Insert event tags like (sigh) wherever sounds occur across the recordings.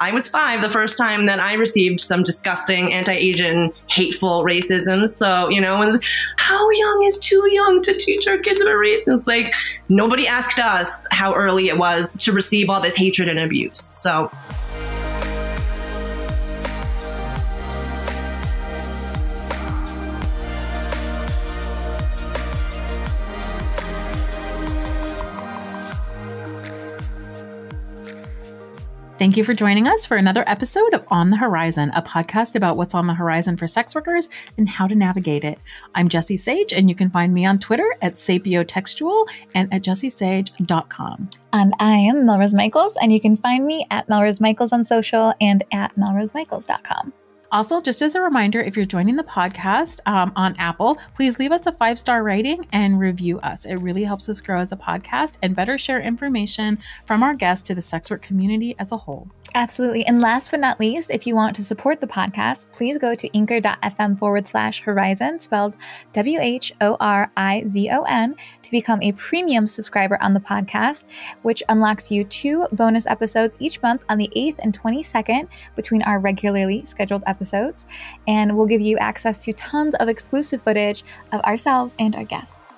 I was five the first time that I received some disgusting anti-Asian hateful racism. So, you know, and how young is too young to teach our kids about racism? Like nobody asked us how early it was to receive all this hatred and abuse. So Thank you for joining us for another episode of On the Whorizon, a podcast about what's on the whorizon for sex workers and how to navigate it. I'm Jessie Sage, and you can find me on Twitter at sapiotextual and at jessiesage.com. And I am MelRose Michaels, and you can find me at MelRose Michaels on social and at melrosemichaels.com. Also, just as a reminder, if you're joining the podcast um, on Apple, please leave us a five star rating and review us. It really helps us grow as a podcast and better share information from our guests to the sex work community as a whole. Absolutely. And last but not least, if you want to support the podcast, please go to anchor.fm forward slash whorizon, spelled W H O R I Z O N, to become a premium subscriber on the podcast, which unlocks you two bonus episodes each month on the 8th and 22nd between our regularly scheduled episodes. And we'll give you access to tons of exclusive footage of ourselves and our guests.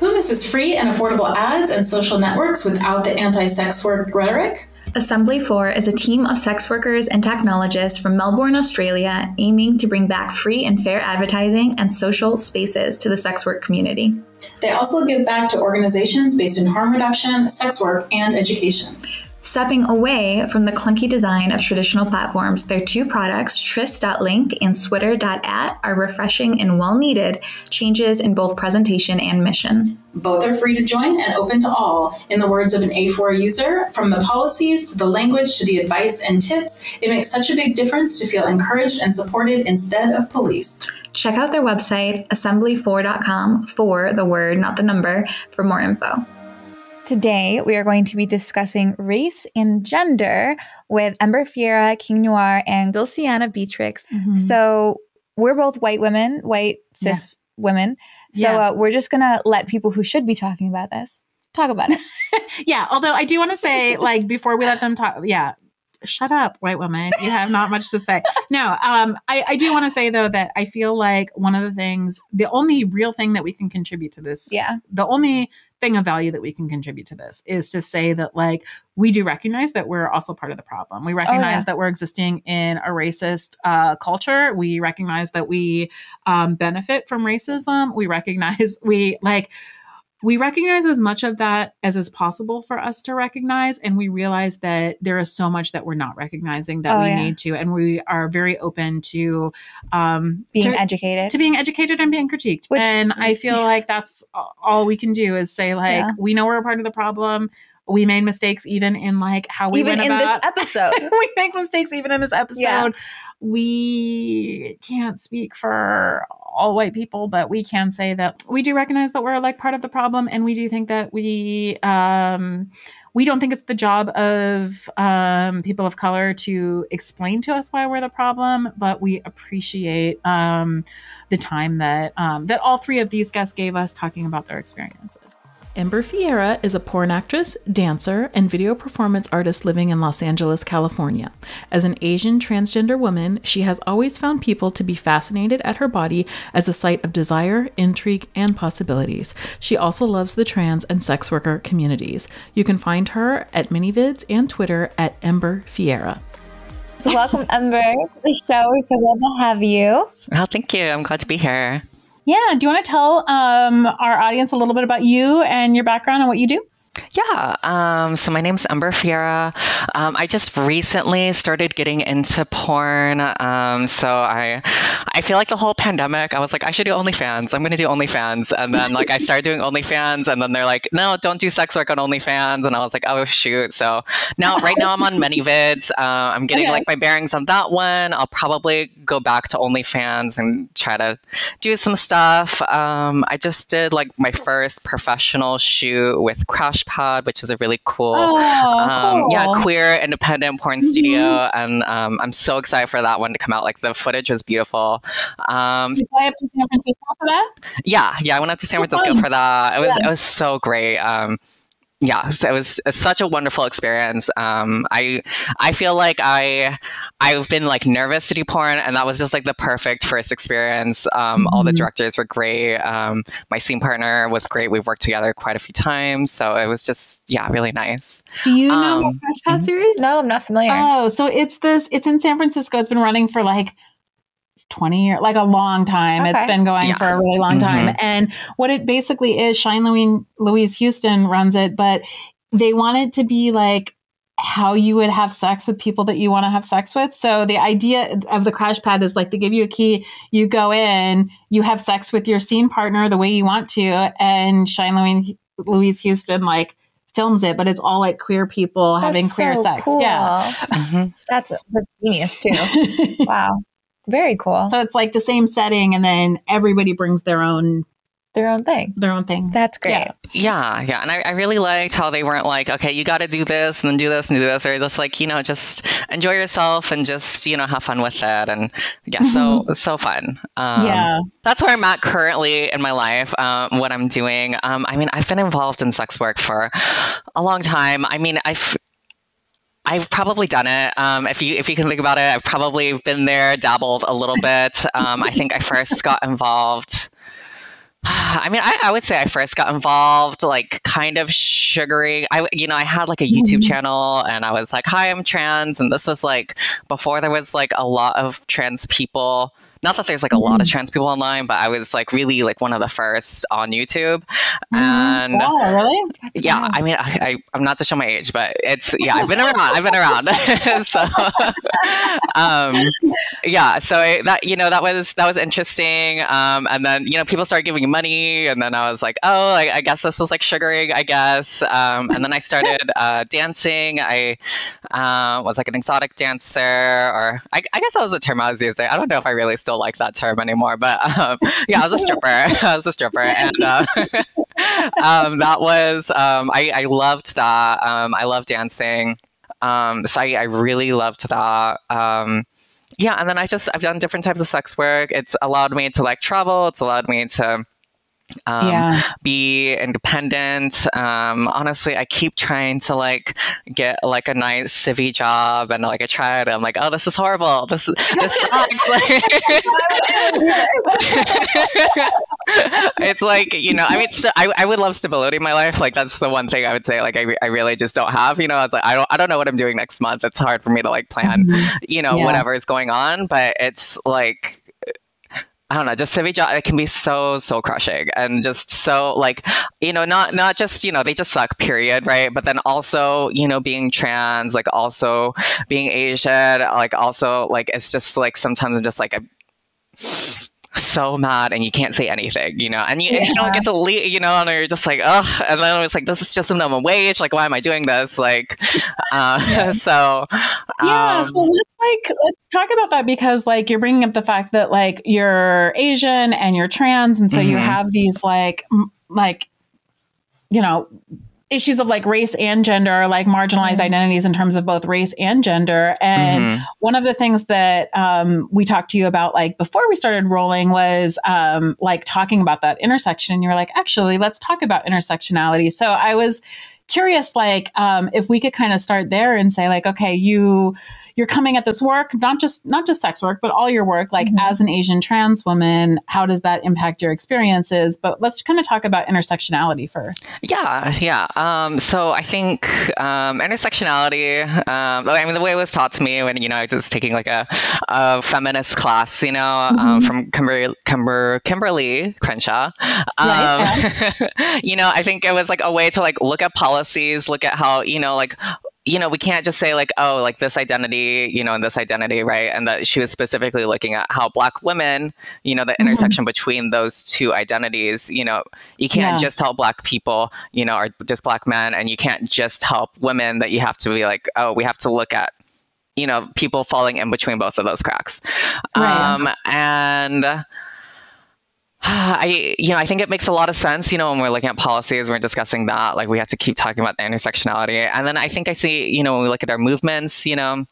Who misses free and affordable ads and social networks without the anti sex work rhetoric? Assembly Four is a team of sex workers and technologists from Melbourne, Australia, aiming to bring back free and fair advertising and social spaces to the sex work community. They also give back to organizations based in harm reduction, sex work, and education. Stepping away from the clunky design of traditional platforms, their two products, Tryst.link and Switter.at, are refreshing and well needed changes in both presentation and mission. Both are free to join and open to all. In the words of an A4 user, from the policies to the language to the advice and tips, it makes such a big difference to feel encouraged and supported instead of policed. Check out their website, assemblyfour.com, for the word, not the number, for more info. Today, we are going to be discussing race and gender with Ember Fiéira, King Noire, and Dulciana Beatrix. Mm-hmm. So, we're both white women, white cis yeah. women. So, yeah. uh, we're just going to let people who should be talking about this talk about it. (laughs) yeah. Although, I do want to say, like, before we let them talk, yeah, shut up, white woman. You have not much to say. No, um, I, I do want to say though that I feel like one of the things, the only real thing that we can contribute to this, yeah, the only thing of value that we can contribute to this is to say that like we do recognize that we're also part of the problem. We recognize oh, yeah. that we're existing in a racist uh, culture. We recognize that we um, benefit from racism. We recognize (laughs) we like we recognize as much of that as is possible for us to recognize and we realize that there is so much that we're not recognizing that oh, we yeah. need to and we are very open to um being to, educated to being educated and being critiqued Which, and i feel yeah. like that's all we can do is say like yeah. we know we're a part of the problem we made mistakes even in like how we even went in about. this (laughs) episode. (laughs) we make mistakes even in this episode. Yeah. We can't speak for all white people, but we can say that we do recognize that we're like part of the problem, and we do think that we um, we don't think it's the job of um, people of color to explain to us why we're the problem, but we appreciate um, the time that um, that all three of these guests gave us talking about their experiences. Ember Fiéira is a porn actress, dancer, and video performance artist living in Los Angeles, California. As an Asian transgender woman, she has always found people to be fascinated at her body as a site of desire, intrigue, and possibilities. She also loves the trans and sex worker communities. You can find her at ManyVids and Twitter at Ember Fiéira. So welcome, Ember, to the show. We're so glad to have you. Well, thank you. I'm glad to be here. Yeah. Do you want to tell um, our audience a little bit about you and your background and what you do? Yeah. Um, so my name's Ember Fiéira. Um, I just recently started getting into porn. Um, so I, I feel like the whole pandemic, I was like, I should do OnlyFans. I'm going to do OnlyFans. And then like I started doing OnlyFans and then they're like, no, don't do sex work on OnlyFans. And I was like, oh shoot. So now, right now I'm on ManyVids. Uh, I'm getting okay. like my bearings on that one. I'll probably go back to OnlyFans and try to do some stuff. Um, I just did like my first professional shoot with Crash Pad, which is a really cool, oh, um, cool. yeah, queer independent porn mm-hmm. studio, and um, I'm so excited for that one to come out. Like the footage was beautiful. Um, Did you fly up to San Francisco for that? Yeah, yeah, I went up to San Francisco for that. It was yeah. it was so great. Um, yeah, so it was such a wonderful experience. Um, I I feel like I I've been like nervous to do porn, and that was just like the perfect first experience. Um, mm-hmm. All the mm-hmm. directors were great. Um, my scene partner was great. We've worked together quite a few times, so it was just yeah, really nice. Do you know um, Crash Pad mm-hmm. series? No, I'm not familiar. Oh, so it's this. It's in San Francisco. It's been running for like 20 years, like a long time. Okay. It's been going yeah. for a really long time. Mm-hmm. And what it basically is, Shine Louise, Louise Houston runs it, but they want it to be like how you would have sex with people that you want to have sex with. So the idea of the crash pad is like they give you a key, you go in, you have sex with your scene partner the way you want to, and Shine Louise, Louise Houston like films it, but it's all like queer people that's having queer so sex. Cool. Yeah. Mm-hmm. That's, that's genius too. (laughs) wow. Very cool. So it's like the same setting, and then everybody brings their own their own thing. Their own thing. That's great. Yeah, yeah. yeah. And I, I, really liked how they weren't like, okay, you got to do this and then do this and do this. They're just like, you know, just enjoy yourself and just, you know, have fun with it. And yeah, so, (laughs) so fun. Um, yeah. That's where I'm at currently in my life, um, what I'm doing. Um, I mean, I've been involved in sex work for a long time. I mean, I've, I've probably done it. Um, if you if you can think about it, I've probably been there, dabbled a little bit. Um, I think I first got involved. (sighs) I mean, I, I, would say I first got involved, like kind of sugary. I, you know, I had like a YouTube mm-hmm. channel, and I was like, "Hi, I'm trans," and this was like before there was like a lot of trans people not that there's like a lot of mm-hmm. trans people online, but I was like really like one of the first on YouTube. Mm-hmm. And wow, really? That's yeah, I mean, I, I, am not to show my age, but it's (laughs) yeah, I've been around. I've been around. (laughs) so, (laughs) um, yeah, so I, that you know that was that was interesting. Um, and then you know people started giving me money, and then I was like, oh, I, I guess this was like sugaring, I guess. Um, and then I started uh, dancing. I uh, was like an exotic dancer, or I, I guess that was the term I was using. I don't know if I really still still like that term anymore, but um, yeah, I was a stripper. (laughs) I was a stripper, and uh, (laughs) um, that was um, I, I loved that. Um, I love dancing, um, so I, I really loved that um, yeah and then i just i've done different types of sex work it's allowed me to like travel it's allowed me to um, yeah. be independent. Um, honestly, I keep trying to like get like a nice civvy job, and like I tried. I'm like, oh, this is horrible. This this (laughs) sucks. (laughs) it's like you know, I mean, st- I, I would love stability in my life. Like that's the one thing I would say. Like I, re- I really just don't have. You know, it's like I don't I don't know what I'm doing next month. It's hard for me to like plan. Mm-hmm. You know, yeah. whatever is going on, but it's like I don't know, just Civi job it can be so so crushing and just so like you know not not just you know they just suck period right? But then also you know being trans like also being Asian like also like it's just like sometimes I'm just like a so mad and you can't say anything, you know, and you, yeah. and you don't get to leave, you know, and you're just like, ugh, and then it's like, this is just a minimum wage. Like, why am I doing this? Like, uh, yeah. (laughs) so. Yeah. Um, so let's like, let's talk about that because like you're bringing up the fact that like you're Asian and you're trans. And so mm-hmm. you have these like, m- like, you know, issues of like race and gender, like marginalized mm-hmm. identities in terms of both race and gender. And mm-hmm. one of the things that um, we talked to you about, like before we started rolling, was um, like talking about that intersection. And you were like, actually, let's talk about intersectionality. So I was curious, like, um, if we could kind of start there and say, like, okay, you you're coming at this work, not just not just sex work, but all your work, like mm-hmm. as an Asian trans woman, how does that impact your experiences? But let's kind of talk about intersectionality first. Yeah, yeah. Um, so I think um, intersectionality. Um, I mean, the way it was taught to me when you know I was taking like a, a feminist class, you know, um, mm-hmm. from Kimberlé, Kimber, Kimberlé Crenshaw. Right, yeah. (laughs) you know, I think it was like a way to like look at policies, look at how you know like you know, we can't just say like, oh, like this identity, you know, and this identity, right? And that she was specifically looking at how black women, you know, the mm-hmm. intersection between those two identities, you know, you can't yeah. just help black people, you know, or just black men, and you can't just help women that you have to be like, oh, we have to look at you know people falling in between both of those cracks right. um, and (sighs) I, you know, I think it makes a lot of sense, you know, when we're looking at policies, we're discussing that, like we have to keep talking about the intersectionality. And then I think I see, you know, when we look at our movements, you know,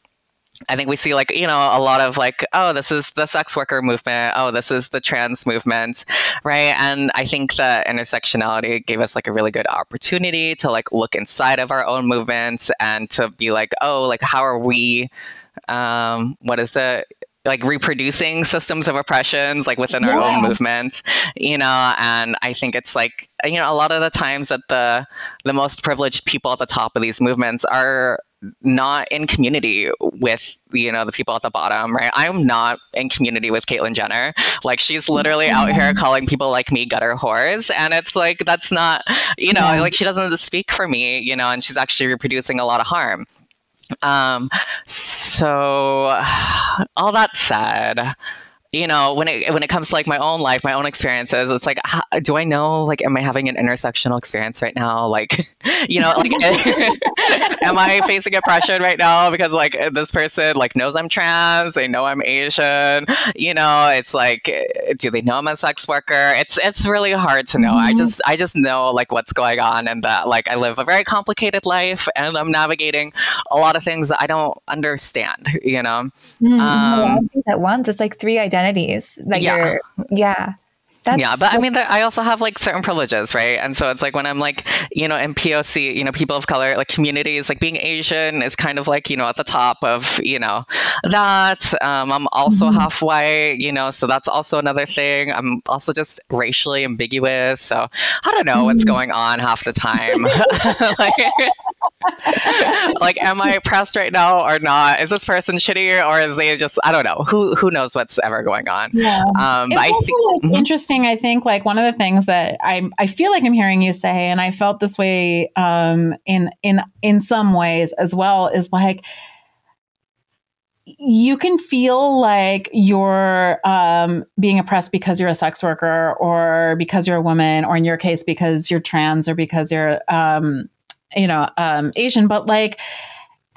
I think we see like you know a lot of like oh this is the sex worker movement oh this is the trans movement right and I think that intersectionality gave us like a really good opportunity to like look inside of our own movements and to be like oh like how are we um, what is it like reproducing systems of oppressions like within our own movements you know and i think it's like you know a lot of the times that the the most privileged people at the top of these movements are not in community with you know the people at the bottom right? I'm not in community with caitlyn jenner. Like she's literally out here mm-hmm. calling people like me gutter whores and it's like that's not you know yeah. like she doesn't speak for me you know and she's actually reproducing a lot of harm um, so (sighs) all that said, you know, when it when it comes to like my own life, my own experiences, it's like, how, do I know like, am I having an intersectional experience right now? Like, (laughs) you know, like, (laughs) (laughs) am I facing oppression right now because like this person like knows I'm trans, they know I'm Asian, you know, it's like, do they know I'm a sex worker? It's it's really hard to know. Mm-hmm. I just I just know like what's going on and that like I live a very complicated life and I'm navigating a lot of things that I don't understand, you know. Mm-hmm. Um, at once, it's like three identities identities that yeah. you're yeah that's yeah, but I mean, I also have like certain privileges, right? And so it's like when I'm like, you know, in POC, you know, people of color, like communities, like being Asian is kind of like, you know, at the top of, you know, that. Um, I'm also mm-hmm. half white, you know, so that's also another thing. I'm also just racially ambiguous. So I don't know mm-hmm. what's going on half the time. (laughs) like, (laughs) like, am I oppressed right now or not? Is this person shitty or is they just, I don't know. Who, who knows what's ever going on? Yeah. Um, it's also think, like interesting I think like one of the things that I I feel like I'm hearing you say, and I felt this way um, in in in some ways as well, is like you can feel like you're um, being oppressed because you're a sex worker or because you're a woman or in your case because you're trans or because you're um, you know um, asian but like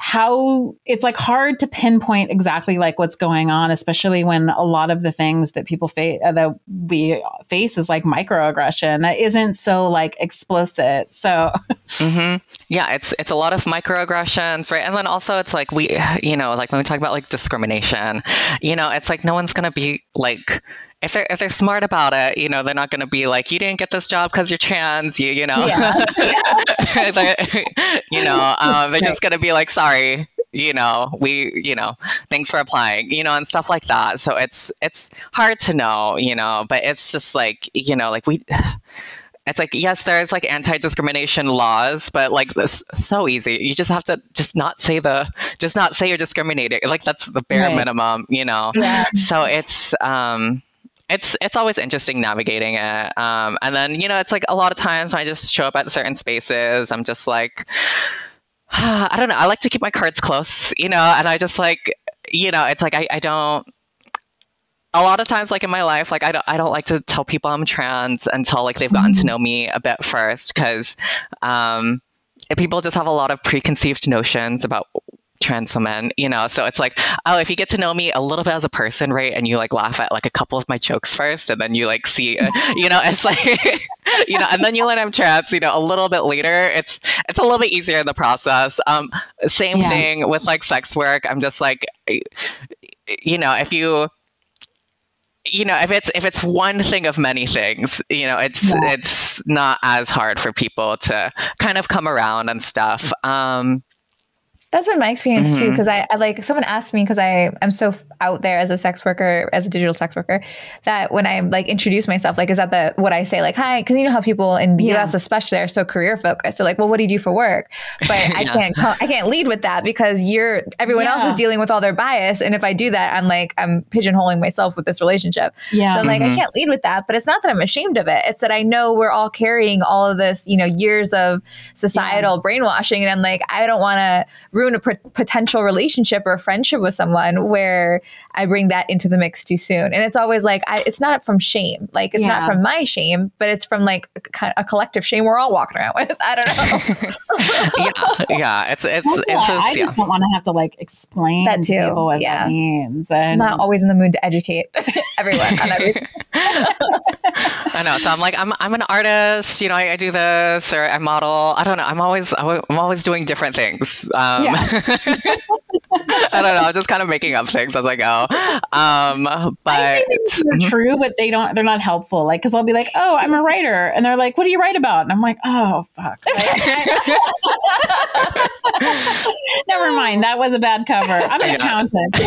how it's like hard to pinpoint exactly like what's going on especially when a lot of the things that people face uh, that we face is like microaggression that isn't so like explicit so mm-hmm. yeah it's it's a lot of microaggressions right and then also it's like we you know like when we talk about like discrimination you know it's like no one's gonna be like if they're if they're smart about it, you know, they're not going to be like, you didn't get this job because you're trans, you you know, yeah. (laughs) you know, um, they're just going to be like, sorry, you know, we, you know, thanks for applying, you know, and stuff like that. So it's it's hard to know, you know, but it's just like, you know, like we. It's like yes, there's like anti-discrimination laws, but like this so easy. You just have to just not say the, just not say you're discriminating. Like that's the bare right. minimum, you know. Yeah. So it's um, it's it's always interesting navigating it. Um, and then you know, it's like a lot of times when I just show up at certain spaces, I'm just like, (sighs) I don't know. I like to keep my cards close, you know, and I just like, you know, it's like I, I don't. A lot of times, like in my life, like I don't, I don't like to tell people I'm trans until like they've gotten mm-hmm. to know me a bit first, because um, people just have a lot of preconceived notions about trans women, you know. So it's like, oh, if you get to know me a little bit as a person, right, and you like laugh at like a couple of my jokes first, and then you like see, uh, (laughs) you know, it's like, (laughs) you know, and then you learn I'm trans, you know, a little bit later, it's it's a little bit easier in the process. Um, same yeah. thing with like sex work. I'm just like, you know, if you you know if it's if it's one thing of many things you know it's yeah. it's not as hard for people to kind of come around and stuff um that's been my experience mm-hmm. too, because I, I, like someone asked me because I am so f- out there as a sex worker, as a digital sex worker, that when I like introduce myself, like is that the what I say, like hi, because you know how people in the yeah. U.S. especially are so career focused. So like, well, what do you do for work? But (laughs) I can't call, I can't lead with that because you're everyone yeah. else is dealing with all their bias, and if I do that, I'm like I'm pigeonholing myself with this relationship. Yeah, so I'm like mm-hmm. I can't lead with that. But it's not that I'm ashamed of it. It's that I know we're all carrying all of this, you know, years of societal yeah. brainwashing, and I'm like I don't want to ruin a potential relationship or a friendship with someone where I bring that into the mix too soon. And it's always like, I, it's not from shame. Like, it's yeah. not from my shame, but it's from like a, a, collective shame we're all walking around with. (laughs) I don't know. (laughs) yeah. Yeah. It's, it's, it's just, I just don't want to have to like explain that too. To what yeah. that means. And I'm not always in the mood to educate (laughs) everyone on everything. I know. So I'm like, I'm, I'm an artist, you know, I, I, do this or I model. I don't know. I'm always, I'm always doing different things. Um, yeah. (laughs) I don't know. I'm just kind of making up things as I go. Um, but they're Mhm. true, but they don't. They're not helpful. Like, because I'll be like, "Oh, I'm a writer," and they're like, "What do you write about?" And I'm like, "Oh, fuck." (laughs) (laughs) Never mind. That was a bad cover. I'm an Yeah. accountant.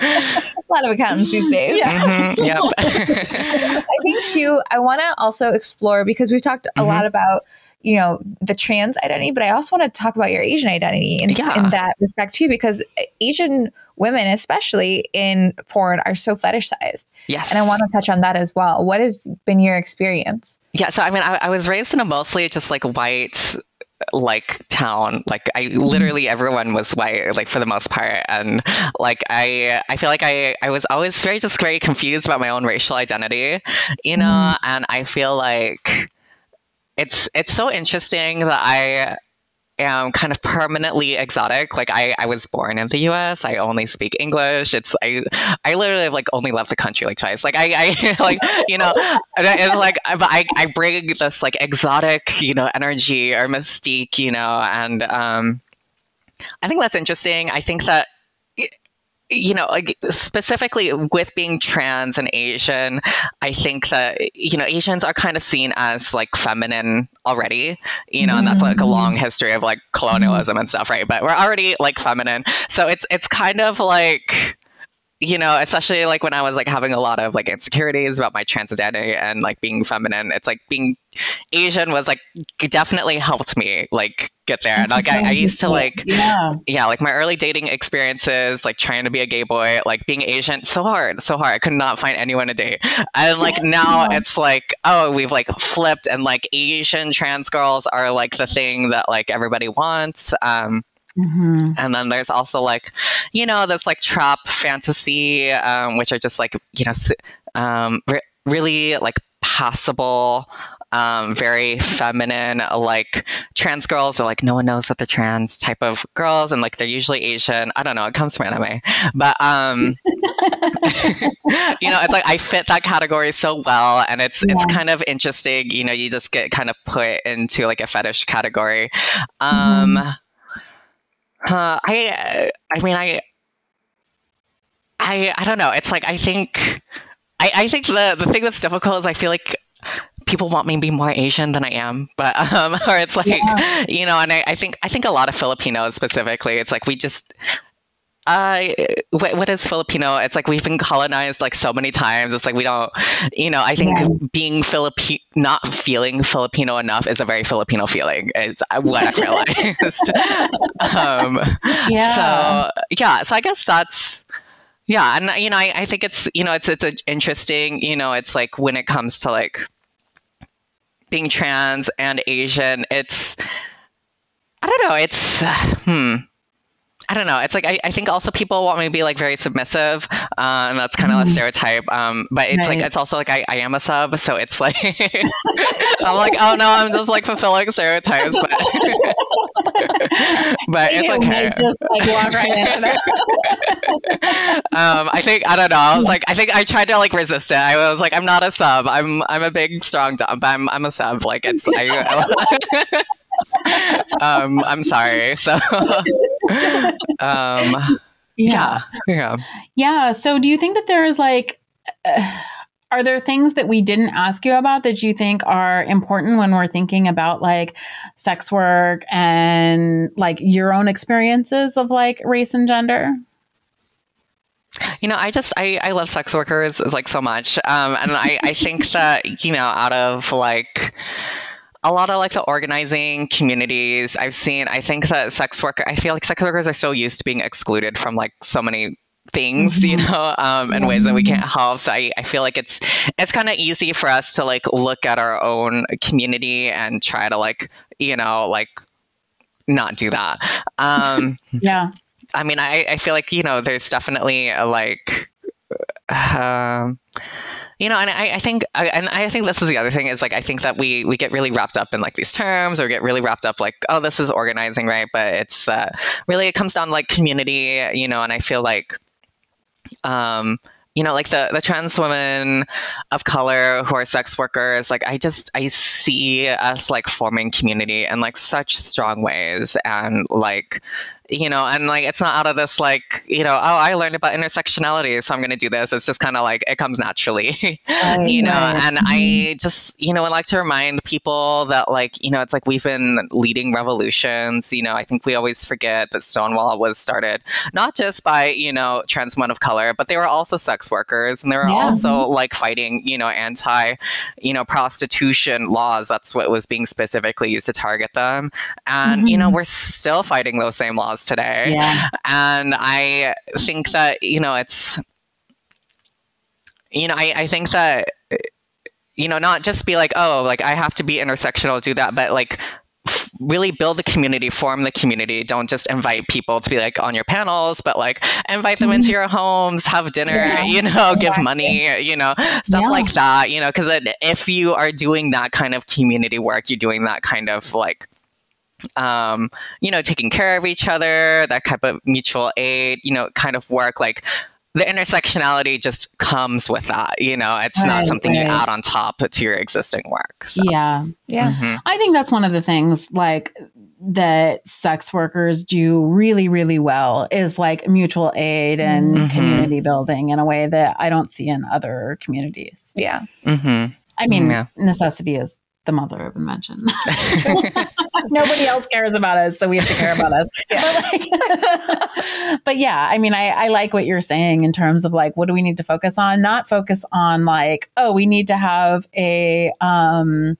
a lot of accountants these days. Mhm, yep. I think too, I want to also explore because we've talked a Mhm. lot about, you know, the trans identity, but I also want to talk about your Asian identity in, Yeah. in that respect too, because Asian women, especially in porn, are so fetishized. yes. And I want to touch on that as well. What has been your experience? Yeah, so I mean, I, I was raised in a mostly just like white, like town. Like I mm-hmm. literally everyone was white, like for the most part, and like I, I feel like I, I was always very just very confused about my own racial identity, you know, mm-hmm. and I feel like it's it's so interesting that I am kind of permanently exotic. Like I, I was born in the U.S. I only speak English. It's I, I literally have like only left the country like twice. Like I, I (laughs) like you know, it's like but I, I bring this like exotic you know energy or mystique you know, and um, I think that's interesting. I think that you know, like specifically with being trans and Asian, I think that you know Asians are kind of seen as like feminine already, you know, and that's like a mm-hmm. long history of like colonialism and stuff, right? But we're already like feminine, so it's it's kind of like you know, especially like when I was like having a lot of like insecurities about my trans identity and like being feminine, it's like being Asian was like definitely helped me like get there. And like I, I used to like yeah. yeah, like my early dating experiences, like trying to be a gay boy, like being Asian, so hard, so hard. I could not find anyone to date. And like now it's like, oh, we've like flipped and like Asian trans girls are like the thing that like everybody wants. Um, Mhm. and then there's also like, you know, this like trap fantasy, um, which are just like, you know, um, re- really like passable, um, very feminine, like trans girls are like no one knows that they're trans type of girls, and like they're usually Asian. I don't know, it comes from anime, but um, (laughs) (laughs) you know, it's like I fit that category so well, and it's it's kind of interesting. You know, you just get kind of put into like a fetish category. Um, uh, I I mean I I I don't know. It's like I think I I think the the thing that's difficult is I feel like people want me to be more Asian than I am, but (laughs) um, or it's like you know, and I, I think I think a lot of Filipinos specifically, it's like we just. Uh, what, what is Filipino? It's like we've been colonized like so many times. It's like we don't, you know. I think being Filipino, not feeling Filipino enough, is a very Filipino feeling. Is what I've realized. (laughs) um, Yeah. So yeah, so I guess that's yeah, and you know, I, I think it's you know, it's it's a interesting, you know, it's like when it comes to like being trans and Asian, it's I don't know, it's hmm. I don't know. It's like I, I think also people want me to be like very submissive, uh, and that's kind of a stereotype. Um, but it's like it's also like I, I am a sub, so it's like (laughs) I'm like oh no, I'm just like fulfilling stereotypes, but (laughs) but it's okay. just like walk (laughs) right into that. um, I think I don't know. I was like, I think I tried to like resist it. I was like, I'm not a sub. I'm I'm a big strong dom, but I'm I'm a sub. Like it's I, um, I'm sorry. So (laughs) um, yeah, yeah. Yeah. So, do you think that there is like, uh, are there things that we didn't ask you about that you think are important when we're thinking about like sex work and like your own experiences of like race and gender? You know, I just I, I love sex workers like so much, um, and I I think that you know out of like a lot of like the organizing communities. I've seen, I think that sex worker I feel like sex workers are so used to being excluded from like so many things you know um in ways that we can't help. So i, I feel like it's it's kind of easy for us to like look at our own community and try to like you know like not do that. Um (laughs) Yeah. I mean, I, I feel like, you know, there's definitely a, like, um, you know, and I, I think, I, and I think this is the other thing is like, I think that we, we get really wrapped up in like these terms or get really wrapped up like, oh, this is organizing, right? But it's, uh, really, it comes down to like community, you know, and I feel like, um, you know, like the, the trans women of color who are sex workers, like I just I see us like forming community in like such strong ways and like you know, and like it's not out of this like, you know, oh, I learned about intersectionality, so I'm going to do this. It's just kind of like it comes naturally, right, you know. Right. And mm-hmm. I just, you know, I like to remind people that like, you know, it's like we've been leading revolutions. You know, I think we always forget that Stonewall was started not just by you know trans women of color, but they were also sex workers, and they were yeah. also mm-hmm. like fighting, you know, anti, you know, prostitution laws. That's what was being specifically used to target them, and mm-hmm. you know, mm-hmm. we're still fighting those same laws today. Yeah. And I think that, you know, it's, you know, I, I think that, you know, not just be like, oh, like I have to be intersectional, do that, but like really build the community, form the community. Don't just invite people to be like on your panels, but like invite them into mm-hmm. your homes, have dinner, yeah. (laughs) you know, give yeah. money, you know, stuff yeah. like that, you know, because if you are doing that kind of community work, you're doing that kind of like um, you know, taking care of each other, that type of mutual aid, you know, kind of work. Like the intersectionality just comes with that. You know, it's right, not something right. you add on top to your existing work. So. Yeah. Yeah. Mm-hmm. I think that's one of the things like that sex workers do really, really well is like mutual aid and mm-hmm. community building in a way that I don't see in other communities. Yeah. Mm-hmm. I mean, yeah. necessity is the mother of invention. (laughs) Nobody else cares about us, so we have to care about us. (laughs) Yeah. But, like, (laughs) but, yeah, I mean, I, I like what you're saying in terms of like, what do we need to focus on? Not focus on like, oh, we need to have a um,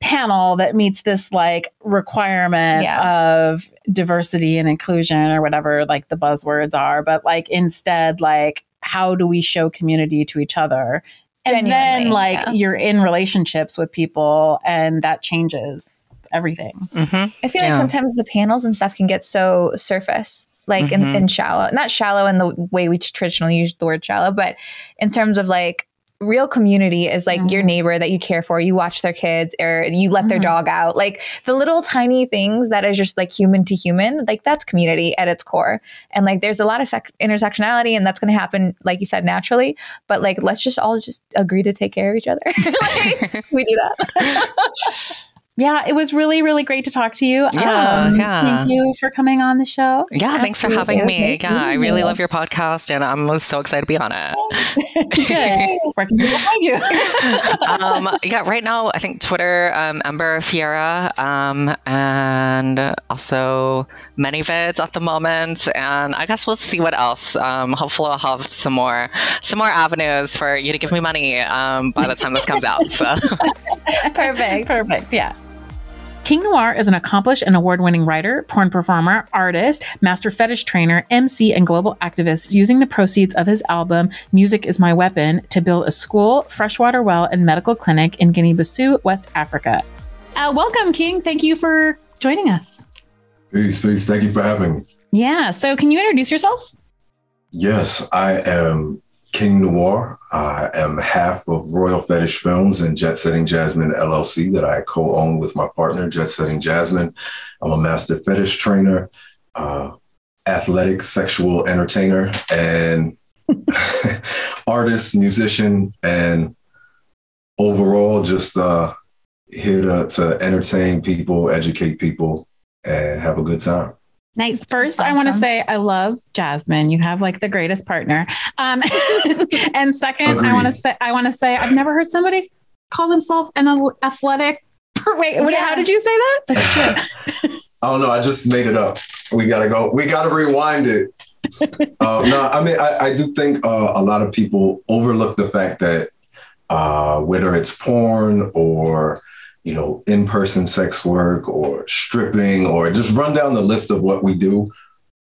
panel that meets this like requirement yeah. of diversity and inclusion or whatever like the buzzwords are, but like instead, like, how do we show community to each other and then like yeah. you're in relationships with people and that changes everything mm-hmm. i feel yeah. like sometimes the panels and stuff can get so surface like mm-hmm. in, in shallow not shallow in the way we traditionally use the word shallow but in terms of like real community is like mm-hmm. your neighbor that you care for, you watch their kids or you let mm-hmm. their dog out. Like the little tiny things that is just like human to human, like that's community at its core. And like there's a lot of sec- intersectionality and that's going to happen, like you said, naturally. But like let's just all just agree to take care of each other. (laughs) like, we do that. (laughs) Yeah, it was really, really great to talk to you. Yeah, um, yeah. Thank you for coming on the show. Yeah, Absolutely. thanks for having me. Nice yeah, I really you. love your podcast, and I'm so excited to be on it. (laughs) Good. Where can people find you? (laughs) um, yeah, right now I think Twitter, um, Ember Fiéira, um, and also ManyVids at the moment, and I guess we'll see what else. Um, hopefully, I'll have some more, some more avenues for you to give me money um, by the time this comes out. So (laughs) perfect, perfect. Yeah. King Noire is an accomplished and award winning writer, porn performer, artist, master fetish trainer, MC, and global activist using the proceeds of his album, Music is My Weapon, to build a school, freshwater well, and medical clinic in Guinea Bissau, West Africa. Uh, welcome, King. Thank you for joining us. Peace, peace. Thank you for having me. Yeah. So, can you introduce yourself? Yes, I am King Noire. I am half of Royal Fetish Films and Jet Setting Jasmine LLC that I co own with my partner, Jet Setting Jasmine. I'm a master fetish trainer, uh, athletic sexual entertainer, and (laughs) artist, musician, and overall just uh, here to, to entertain people, educate people, and have a good time. Nice. First, awesome. I want to say I love Jasmine. You have like the greatest partner. Um, (laughs) and second, Agreed. I want to say I want to say I've never heard somebody call themselves an athletic. Wait, wait yeah. how did you say that? That's true. (laughs) I don't know. I just made it up. We gotta go. We gotta rewind it. (laughs) uh, no, I mean, I, I do think uh, a lot of people overlook the fact that uh, whether it's porn or you know, in person sex work or stripping or just run down the list of what we do.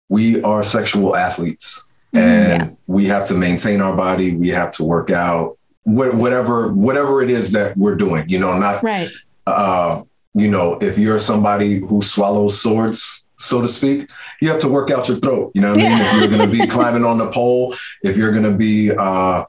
We are sexual athletes mm-hmm, and yeah. we have to maintain our body. We have to work out, whatever, whatever it is that we're doing, you know, not, right. Uh, you know, if you're somebody who swallows swords, so to speak, you have to work out your throat. You know what I mean? Yeah. If you're going to be (laughs) climbing on the pole, if you're going to be, uh,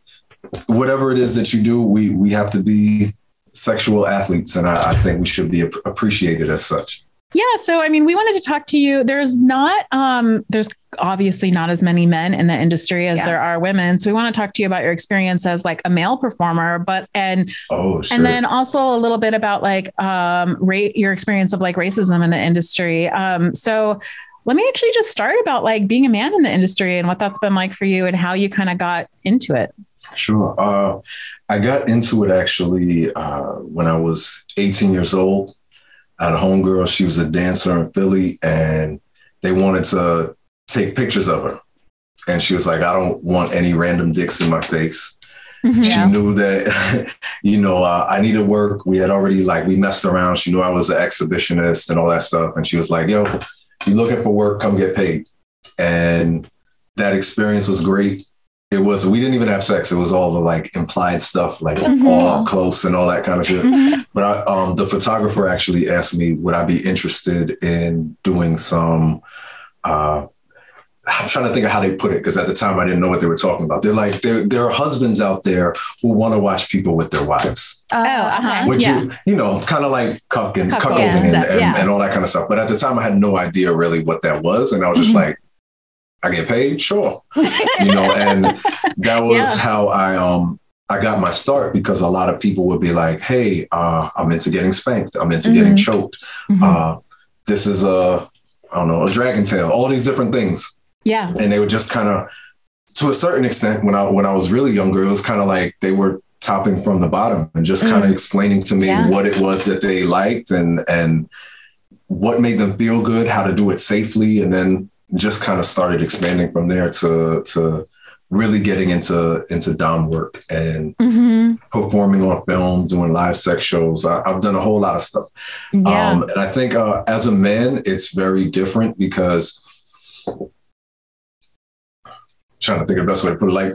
whatever it is that you do, we, we have to be sexual athletes, and I, I think we should be appreciated as such. Yeah, so I mean, we wanted to talk to you. There's not, um, there's obviously not as many men in the industry as yeah. there are women. So we want to talk to you about your experience as like a male performer, but and oh, sure. and then also a little bit about like um, rate your experience of like racism in the industry. Um, so let me actually just start about like being a man in the industry and what that's been like for you and how you kind of got into it. Sure. Uh, I got into it actually uh, when I was 18 years old. I had a homegirl. She was a dancer in Philly, and they wanted to take pictures of her. And she was like, I don't want any random dicks in my face. Mm-hmm. She knew that, (laughs) you know, uh, I needed work. We had already like we messed around. She knew I was an exhibitionist and all that stuff. And she was like, "Yo, you looking for work? Come get paid." And that experience was great. It was. We didn't even have sex. It was all the like implied stuff, like mm-hmm. all up close and all that kind of shit. Mm-hmm. But I, um, the photographer actually asked me, would I be interested in doing some uh, I'm trying to think of how they put it because at the time I didn't know what they were talking about. They're like there there are husbands out there who want to watch people with their wives. Oh, uh-huh. Which yeah. you you know kind of like cucking, cuckolding, and, and, yeah. and, all that kind of stuff. But at the time I had no idea really what that was, and I was just mm-hmm. like, I get paid, sure, (laughs) you know. And that was yeah. how I um I got my start because a lot of people would be like, Hey, uh, I'm into getting spanked. I'm into mm-hmm. getting choked. Mm-hmm. Uh, this is a I don't know a dragon tail. All these different things yeah. And they would just kind of, to a certain extent, when I when I was really younger, it was kind of like they were topping from the bottom and just kind of mm. explaining to me yeah. what it was that they liked and and what made them feel good, how to do it safely, and then just kind of started expanding from there to to really getting into into dom work and mm-hmm. performing on film, doing live sex shows. I, have done a whole lot of stuff, yeah. um, and I think uh, as a man, it's very different because trying to think of the best way to put it. Like,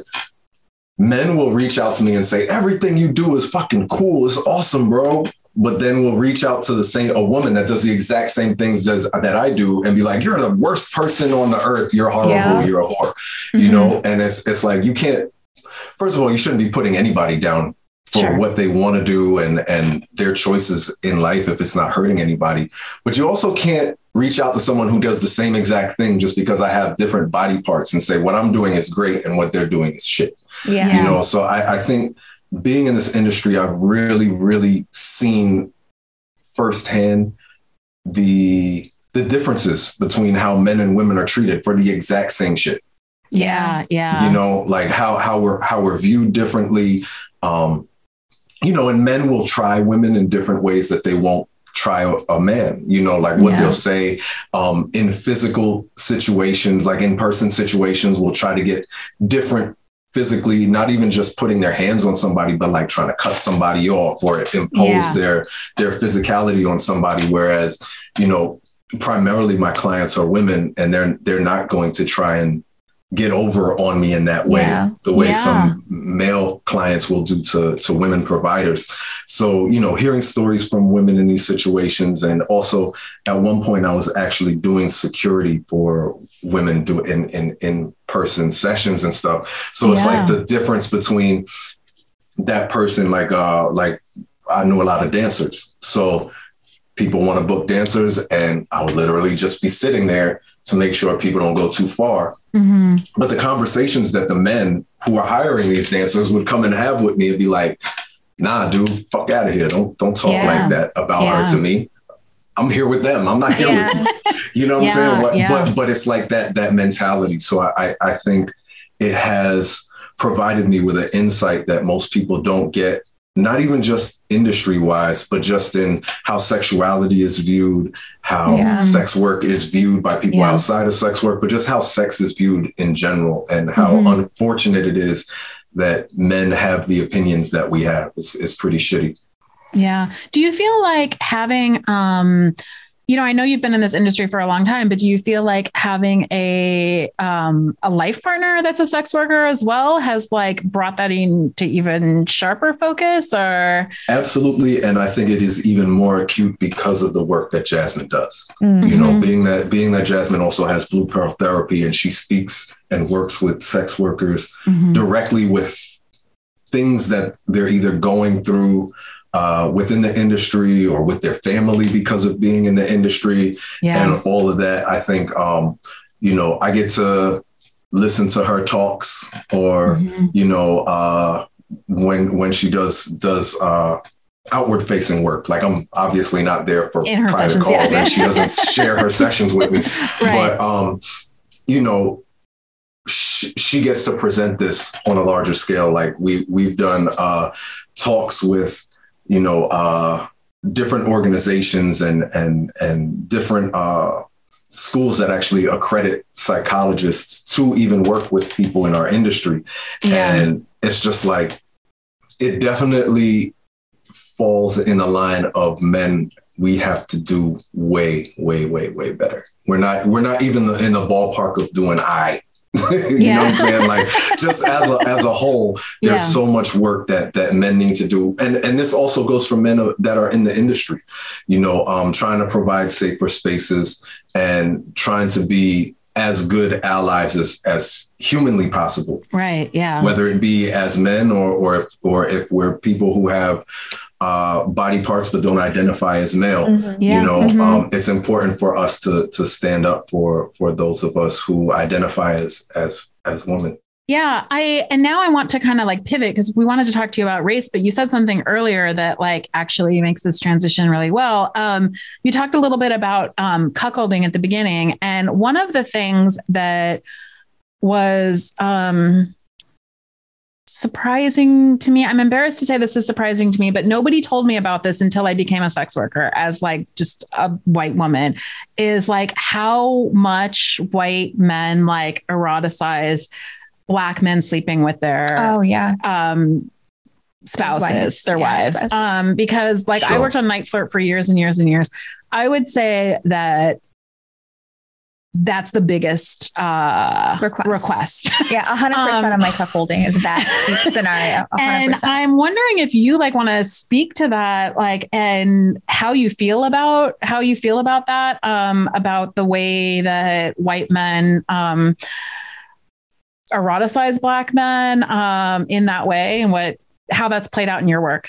men will reach out to me and say, everything you do is fucking cool. It's awesome, bro. But then we'll reach out to the same a woman that does the exact same things as that I do and be like, you're the worst person on the earth. You're horrible. Yeah. You're a whore. Mm-hmm. You know, and it's it's like you can't. First of all, you shouldn't be putting anybody down for sure. what they want to do and and their choices in life if it's not hurting anybody. But you also can't reach out to someone who does the same exact thing just because I have different body parts and say what I'm doing is great and what they're doing is shit. Yeah. You know, so I, I think being in this industry, I've really, really seen firsthand the the differences between how men and women are treated for the exact same shit. Yeah, yeah. You know, like how how we're how we're viewed differently. Um, you know, and men will try women in different ways that they won't try a man you know like what yeah. they'll say um, in physical situations like in person situations will try to get different physically not even just putting their hands on somebody but like trying to cut somebody off or impose yeah. their their physicality on somebody whereas you know primarily my clients are women and they're they're not going to try and get over on me in that way, yeah. the way yeah. some male clients will do to, to women providers. So, you know, hearing stories from women in these situations. And also at one point I was actually doing security for women do in, in, in person sessions and stuff. So it's like the difference between that person, like, uh, like I know a lot of dancers. So people want to book dancers and I would literally just be sitting there to make sure people don't go too far. Mm-hmm. But the conversations that the men who are hiring these dancers would come and have with me and be like, nah, dude, fuck out of here. Don't don't talk yeah. like that about yeah. her to me. I'm here with them. I'm not here yeah. with you. You know what I'm saying? But, but but it's like that that mentality. So I I think it has provided me with an insight that most people don't get not even just industry wise, but just in how sexuality is viewed, how yeah. sex work is viewed by people yeah. outside of sex work, but just how sex is viewed in general and how mm-hmm. unfortunate it is that men have the opinions that we have. It's, it's pretty shitty. Yeah. Do you feel like having, um, you know, I know you've been in this industry for a long time, but do you feel like having a um, a life partner that's a sex worker as well has like brought that into even sharper focus? Or absolutely, and I think it is even more acute because of the work that Jasmine does. Mm-hmm. You know, being that being that Jasmine also has Blue Pearl Therapy, and she speaks and works with sex workers mm-hmm. directly with things that they're either going through uh, within the industry or with their family because of being in the industry yeah. and all of that. I think, um, you know, I get to listen to her talks or, mm-hmm. you know, uh, when, when she does, does, uh, outward facing work. Like I'm obviously not there for private sessions, calls yeah. and she doesn't share her (laughs) sessions with me. Right. But um, you know, she, she gets to present this on a larger scale. Like we we've done uh, talks with you know uh, different organizations and and and different uh, schools that actually accredit psychologists to even work with people in our industry. Yeah. And it's just like it definitely falls in the line of men we have to do way way way way better we're not we're not even in the ballpark of doing i (laughs) you Yeah. know what i'm saying like just as a as a whole there's Yeah. so much work that that men need to do and and this also goes for men that are in the industry you know um trying to provide safer spaces and trying to be as good allies as as humanly possible Right. Yeah. whether it be as men or or if, or if we're people who have uh, body parts but don't identify as male. Mhm. yeah. You know, Mhm. um, it's important for us to to stand up for for those of us who identify as as as women. Yeah, I and now I want to kind of like pivot because we wanted to talk to you about race, but you said something earlier that like actually makes this transition really well. Um, you talked a little bit about um, cuckolding at the beginning, and one of the things that was um, surprising to me. I'm embarrassed to say this is surprising to me, but nobody told me about this until I became a sex worker as like just a white woman is like how much white men like eroticize black men sleeping with their Oh yeah. um spouses, wives, their yeah, wives. spouses. Um, because like I worked on NiteFlirt for years and years and years. I would say that that's the biggest uh Request. request. (laughs) Yeah, hundred percent Um, of my cuckolding is that (laughs) scenario. hundred and percent. And I'm wondering if you like want to speak to that, like, and how you feel about how you feel about that, um, about the way that white men um, eroticize black men um, in that way, and what how that's played out in your work.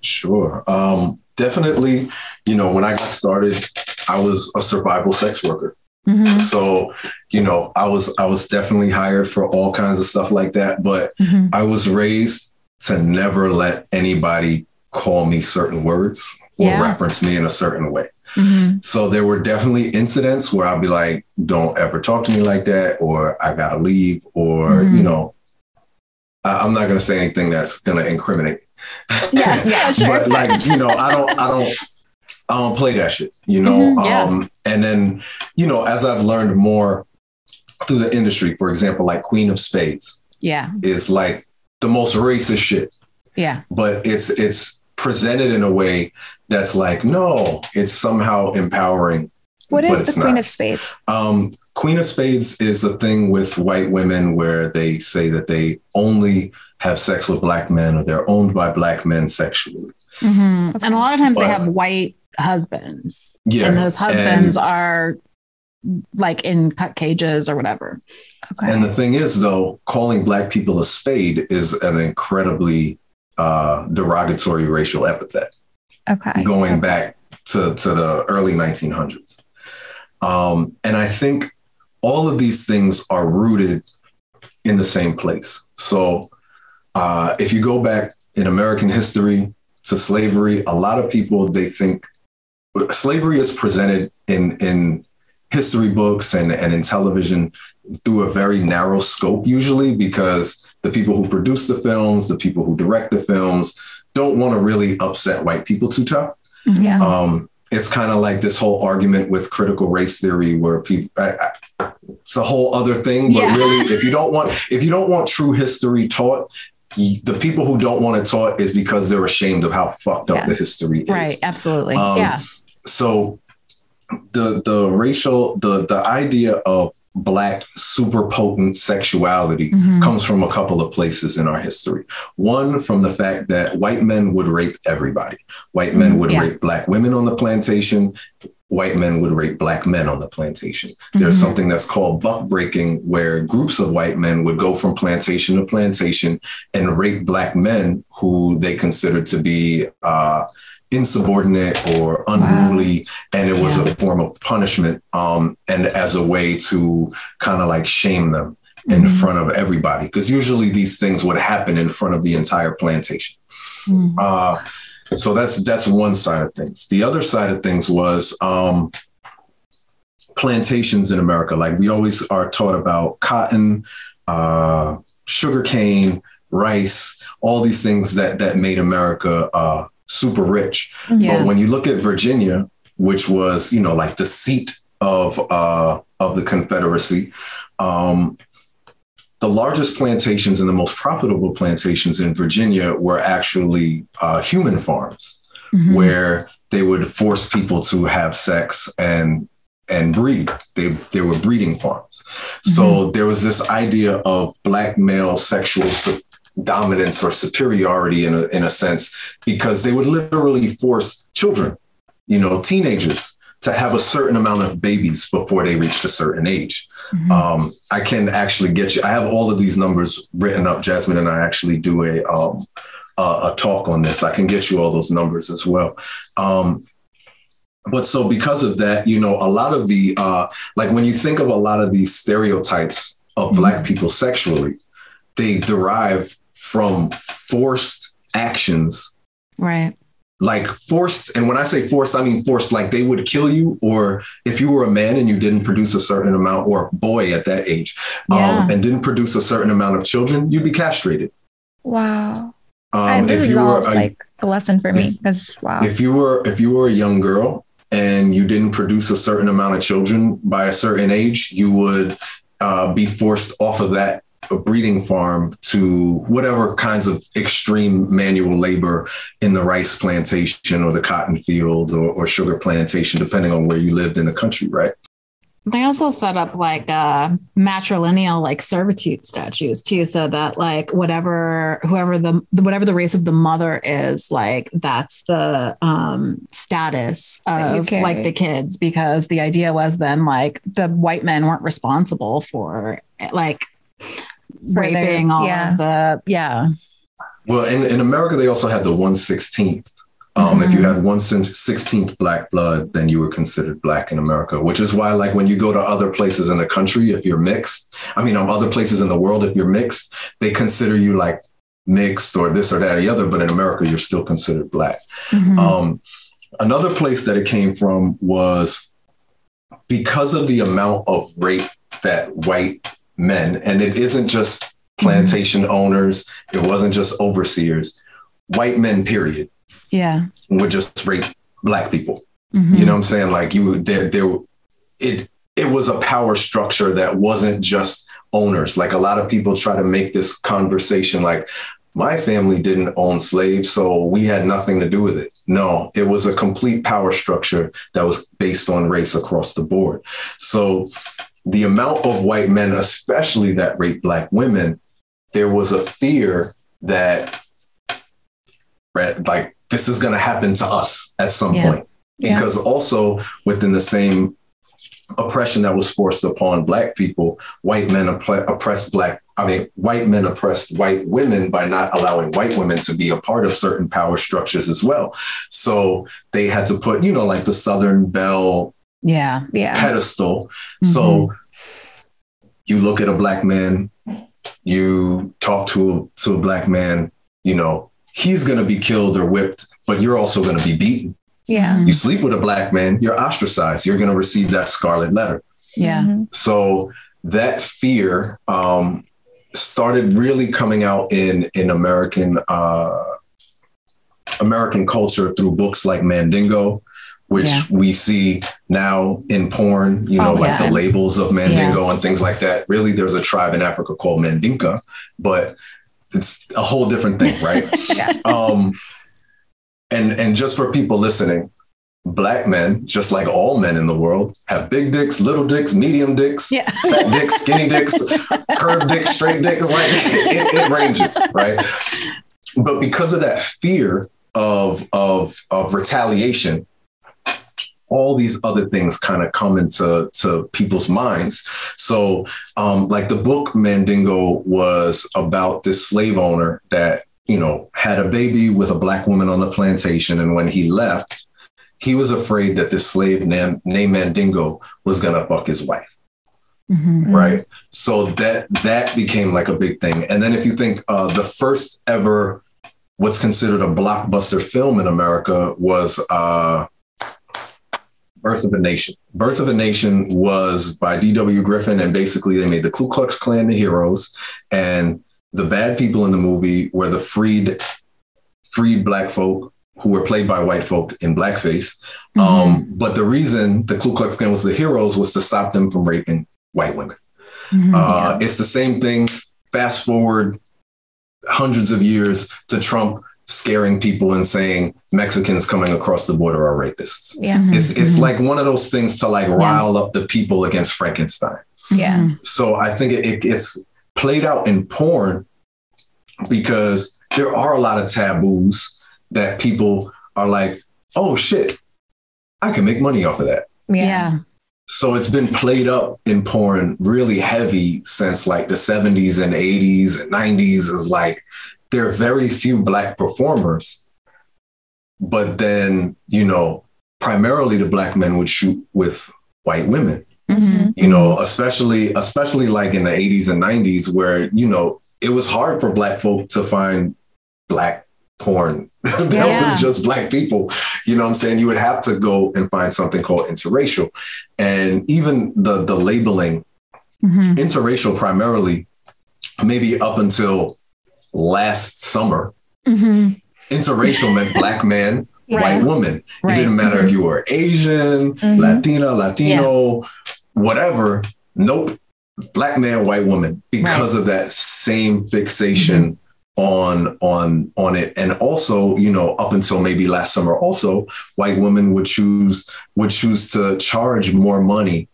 Sure. Um, definitely, you know, when I got started, I was a survival sex worker. Mhm, So, you know, I was I was definitely hired for all kinds of stuff like that, but mhm. I was raised to never let anybody call me certain words or Yeah. reference me in a certain way. Mhm. So there were definitely incidents where I'd be like, don't ever talk to me like that, or I gotta leave, or, Mhm. you know, I- I'm not gonna say anything that's gonna incriminate. Yeah, yeah, (laughs) sure. but like, you know, I don't, I don't, I don't play that shit, you know? Mhm, yeah. Um, and then, you know, as I've learned more through the industry, for example, like Queen of Spades Yeah, is like the most racist shit yeah, but it's it's presented in a way that's like no it's somehow empowering what but is it's the Queen not. of Spades? um queen of spades is a thing with white women where they say that they only have sex with black men or they're owned by black men sexually Mhm. and a lot of times they have white husbands, yeah and those husbands and, are like in cut cages or whatever. Okay. and the thing is though calling black people a spade is an incredibly uh derogatory racial epithet okay. going back to, to the early 1900s. Um, and I think all of these things are rooted in the same place. So uh, if you go back in American history to slavery, a lot of people they think slavery is presented in in history books and, and in television through a very narrow scope usually because the people who produce the films, the people who direct the films don't want to really upset white people too tough. Yeah. Um, it's kind of like this whole argument with critical race theory where people I, I, it's a whole other thing but Yeah. really if you don't want (laughs) if you don't want true history taught the people who don't want it taught is because they're ashamed of how fucked up Yeah. the history is Right, absolutely. Um, yeah. so the the racial the the idea of black super potent sexuality Mhm. comes from a couple of places in our history. One, from the fact that white men would rape everybody. White men Mhm, would yeah. rape black women on the plantation. White men would rape black men on the plantation. There's Mhm. something that's called buck breaking, where groups of white men would go from plantation to plantation and rape black men who they considered to be uh, insubordinate or unruly, and it was Yeah. a form of punishment, um, and as a way to kind of like shame them in Mhm. front of everybody because usually these things would happen in front of the entire plantation Mhm. uh, So that's that's one side of things. The other side of things was um, plantations in America. Like we always are taught about cotton, uh, sugarcane, rice, all these things that that made America uh, super rich. Yeah. But when you look at Virginia, which was you know like the seat of uh, of the Confederacy, um, the largest plantations and the most profitable plantations in Virginia were actually uh, human farms, Mhm. where they would force people to have sex and and breed. They they were breeding farms. So there was this idea of black male sexual su- dominance or superiority in a, in a sense because they would literally force children, you know, teenagers to have a certain amount of babies before they reached a certain age. Mhm. Um, I can actually get you. I have all of these numbers written up. Jasmine and I actually do a um, a, a talk on this. I can get you all those numbers as well. Um, but so because of that, you know, a lot of the uh, like when you think of a lot of these stereotypes of Black people sexually, they derive from forced actions right. like forced and when i say forced i mean forced like they would kill you or if you were a man and you didn't produce a certain amount or a boy at that age Yeah. um, and didn't produce a certain amount of children you'd be castrated Wow. I, um, this if is you all were a, like a lesson for me because wow. if you were if you were a young girl and you didn't produce a certain amount of children by a certain age you would uh, be forced off of that breeding farm to whatever kinds of extreme manual labor in the rice plantation or the cotton field or, or sugar plantation depending on where you lived in the country right They also set up like uh matrilineal like servitude statues too, so that like whatever whoever the whatever the race of the mother is, like that's the um status of carry. like the kids, because the idea was then like the white men weren't responsible for like For their- raping all yeah. of the yeah. well in, in america they also had the 116th um, If you had one sixteenth black blood, then you were considered black in America, which is why, like, when you go to other places in the country, if you're mixed, I mean, um, other places in the world, if you're mixed, they consider you like mixed or this or that or the other. But in America, you're still considered black. Mhm. Um, another place that it came from was because of the amount of rape that white men, and it isn't just plantation owners, it wasn't just overseers, white men, period, yeah. would just rape black people. Mhm. You know what I'm saying? Like you, there, there, it, it was a power structure that wasn't just owners. Like a lot of people try to make this conversation like, my family didn't own slaves, so we had nothing to do with it. No, it was a complete power structure that was based on race across the board. So the amount of white men, especially that rape black women, there was a fear that like this is going to happen to us at some Yeah. point. Yeah. Because also within the same oppression that was forced upon black people, white men opp- oppressed black, I mean, white men oppressed white women by not allowing white women to be a part of certain power structures as well. So they had to put, you know, like the Southern Belle Yeah. yeah. pedestal. Mm-hmm. So you look at a black man, you talk to a, to a black man, you know, he's going to be killed or whipped, but you're also going to be beaten. Yeah. Mhm. You sleep with a black man, you're ostracized. You're going to receive that scarlet letter. Yeah. Mhm. So that fear um, started really coming out in in American uh, American culture through books like Mandingo, which Yeah. we see now in porn. You know, Oh, like yeah. the labels of Mandingo and things like that. Really, there's a tribe in Africa called Mandinka, but it's a whole different thing, right? (laughs) Yeah. um, and and just for people listening, black men, just like all men in the world, have big dicks, little dicks, medium dicks, Yeah. fat dicks, skinny dicks, (laughs) curved dicks, straight dicks. Like it, it ranges, right? But because of that fear of of of retaliation, all these other things kind of come into to people's minds. So, um, like the book Mandingo was about this slave owner that you know had a baby with a black woman on the plantation, and when he left, he was afraid that this slave named, named Mandingo was gonna fuck his wife Mhm. right so that that became like a big thing and then if you think uh, the first ever what's considered a blockbuster film in America was uh, Birth of a Nation. Birth of a Nation was by D.W. Griffith, and basically they made the Ku Klux Klan the heroes, and the bad people in the movie were the freed, freed black folk who were played by white folk in blackface. Mm-hmm. Um, but the reason the Ku Klux Klan was the heroes was to stop them from raping white women. Mm-hmm, uh, yeah. It's the same thing. Fast forward hundreds of years to Trump scaring people and saying Mexicans coming across the border are rapists. Yeah. Mm-hmm. It's it's mm-hmm. like one of those things to like rile yeah. up the people against Frankenstein. Yeah. Mm-hmm. So I think it, it gets played out in porn because there are a lot of taboos that people are like, oh shit, I can make money off of that. Yeah. So it's been played up in porn really heavy since like the 70s and 80s and 90s is like there are very few black performers. But then, you know, primarily the black men would shoot with white women. Mm-hmm. You know, especially especially like in the 80s and 90s where, you know, it was hard for black folk to find black porn (laughs) that yeah. was just black people. You know what I'm saying? You would have to go and find something called interracial. And even the the labeling mm-hmm. interracial primarily, maybe up until last summer, mm-hmm. interracial meant (laughs) black man, right. white woman. Right. It didn't matter mm-hmm. if you were Asian, mm-hmm. Latina, Latino, yeah. whatever. Nope. Black man, white woman, because right. of that same fixation mm-hmm on on on it and also you know up until maybe last summer also white women would choose would choose to charge more money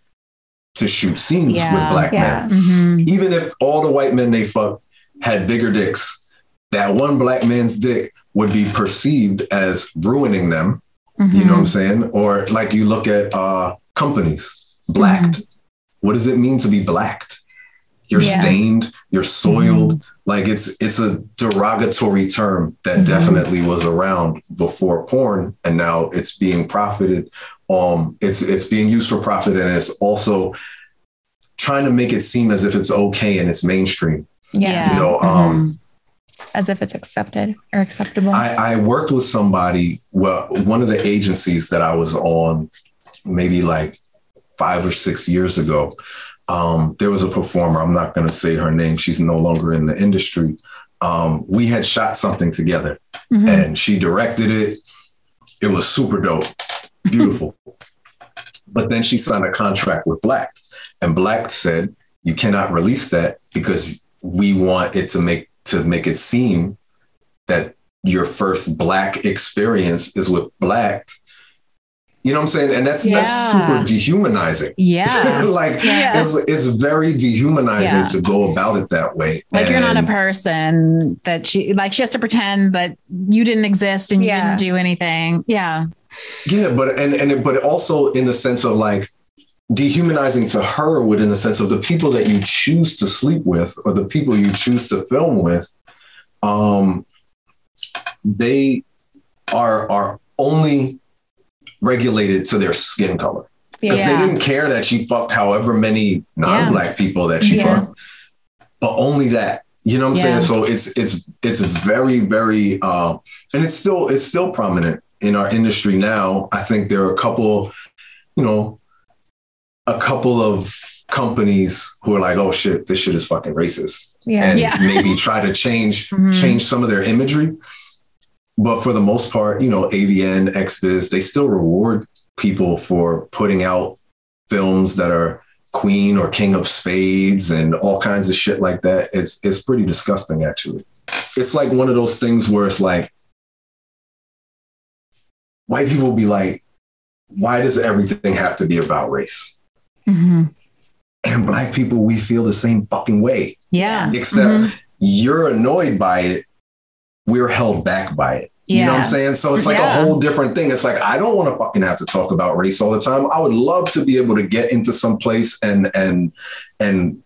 to shoot scenes yeah, with black yeah. men mm-hmm. even if all the white men they fuck had bigger dicks that one black man's dick would be perceived as ruining them mm-hmm. you know what i'm saying or like you look at uh companies blacked mm-hmm. what does it mean to be blacked you're yeah. stained, you're soiled. Mm-hmm. Like it's it's a derogatory term that mm-hmm. definitely was around before porn, and now it's being profited. Um, it's it's being used for profit, and it's also trying to make it seem as if it's okay and it's mainstream. Yeah, you know, mm-hmm. um, as if it's accepted or acceptable. I, I worked with somebody. Well, one of the agencies that I was on, maybe like five or six years ago um, there was a performer, I'm not going to say her name, she's no longer in the industry. Um, we had shot something together mm-hmm. and she directed it. It was super dope, beautiful. (laughs) but then she signed a contract with Black, and Black said, You cannot release that because we want it to make to make it seem that your first black experience is with black you know what I'm saying? And that's yeah. that's super dehumanizing. Yeah. (laughs) like yeah. It's, it's very dehumanizing yeah. to go about it that way. Like and you're not a person that she like she has to pretend that you didn't exist and you didn't do anything. Yeah. Yeah, but and and but also in the sense of like dehumanizing to her within the sense of the people that you choose to sleep with or the people you choose to film with, um, they are are only regulated to their skin color because yeah. they didn't care that she fucked however many non-black yeah. people that she yeah. fucked, but only that. You know what I'm saying? So it's it's it's very very uh, and it's still it's still prominent in our industry now. I think there are a couple, you know, a couple of companies who are like, oh shit, this shit is fucking racist. Yeah. And yeah. maybe try to change (laughs) mm-hmm. change some of their imagery but for the most part, you know, AVN, XBiz, they still reward people for putting out films that are Queen or King of Spades and all kinds of shit like that. It's it's pretty disgusting, actually. It's like one of those things where it's like white people be like, why does everything have to be about race? Mm-hmm. And black people, we feel the same fucking way. Yeah. Except mm-hmm. you're annoyed by it we're held back by it. Yeah. You know what I'm saying? So it's like yeah. a whole different thing. It's like I don't want to fucking have to talk about race all the time. I would love to be able to get into some place and and and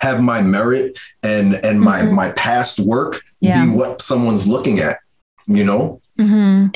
have my merit and and my mm-hmm. my past work yeah. be what someone's looking at. You know. Mm-hmm.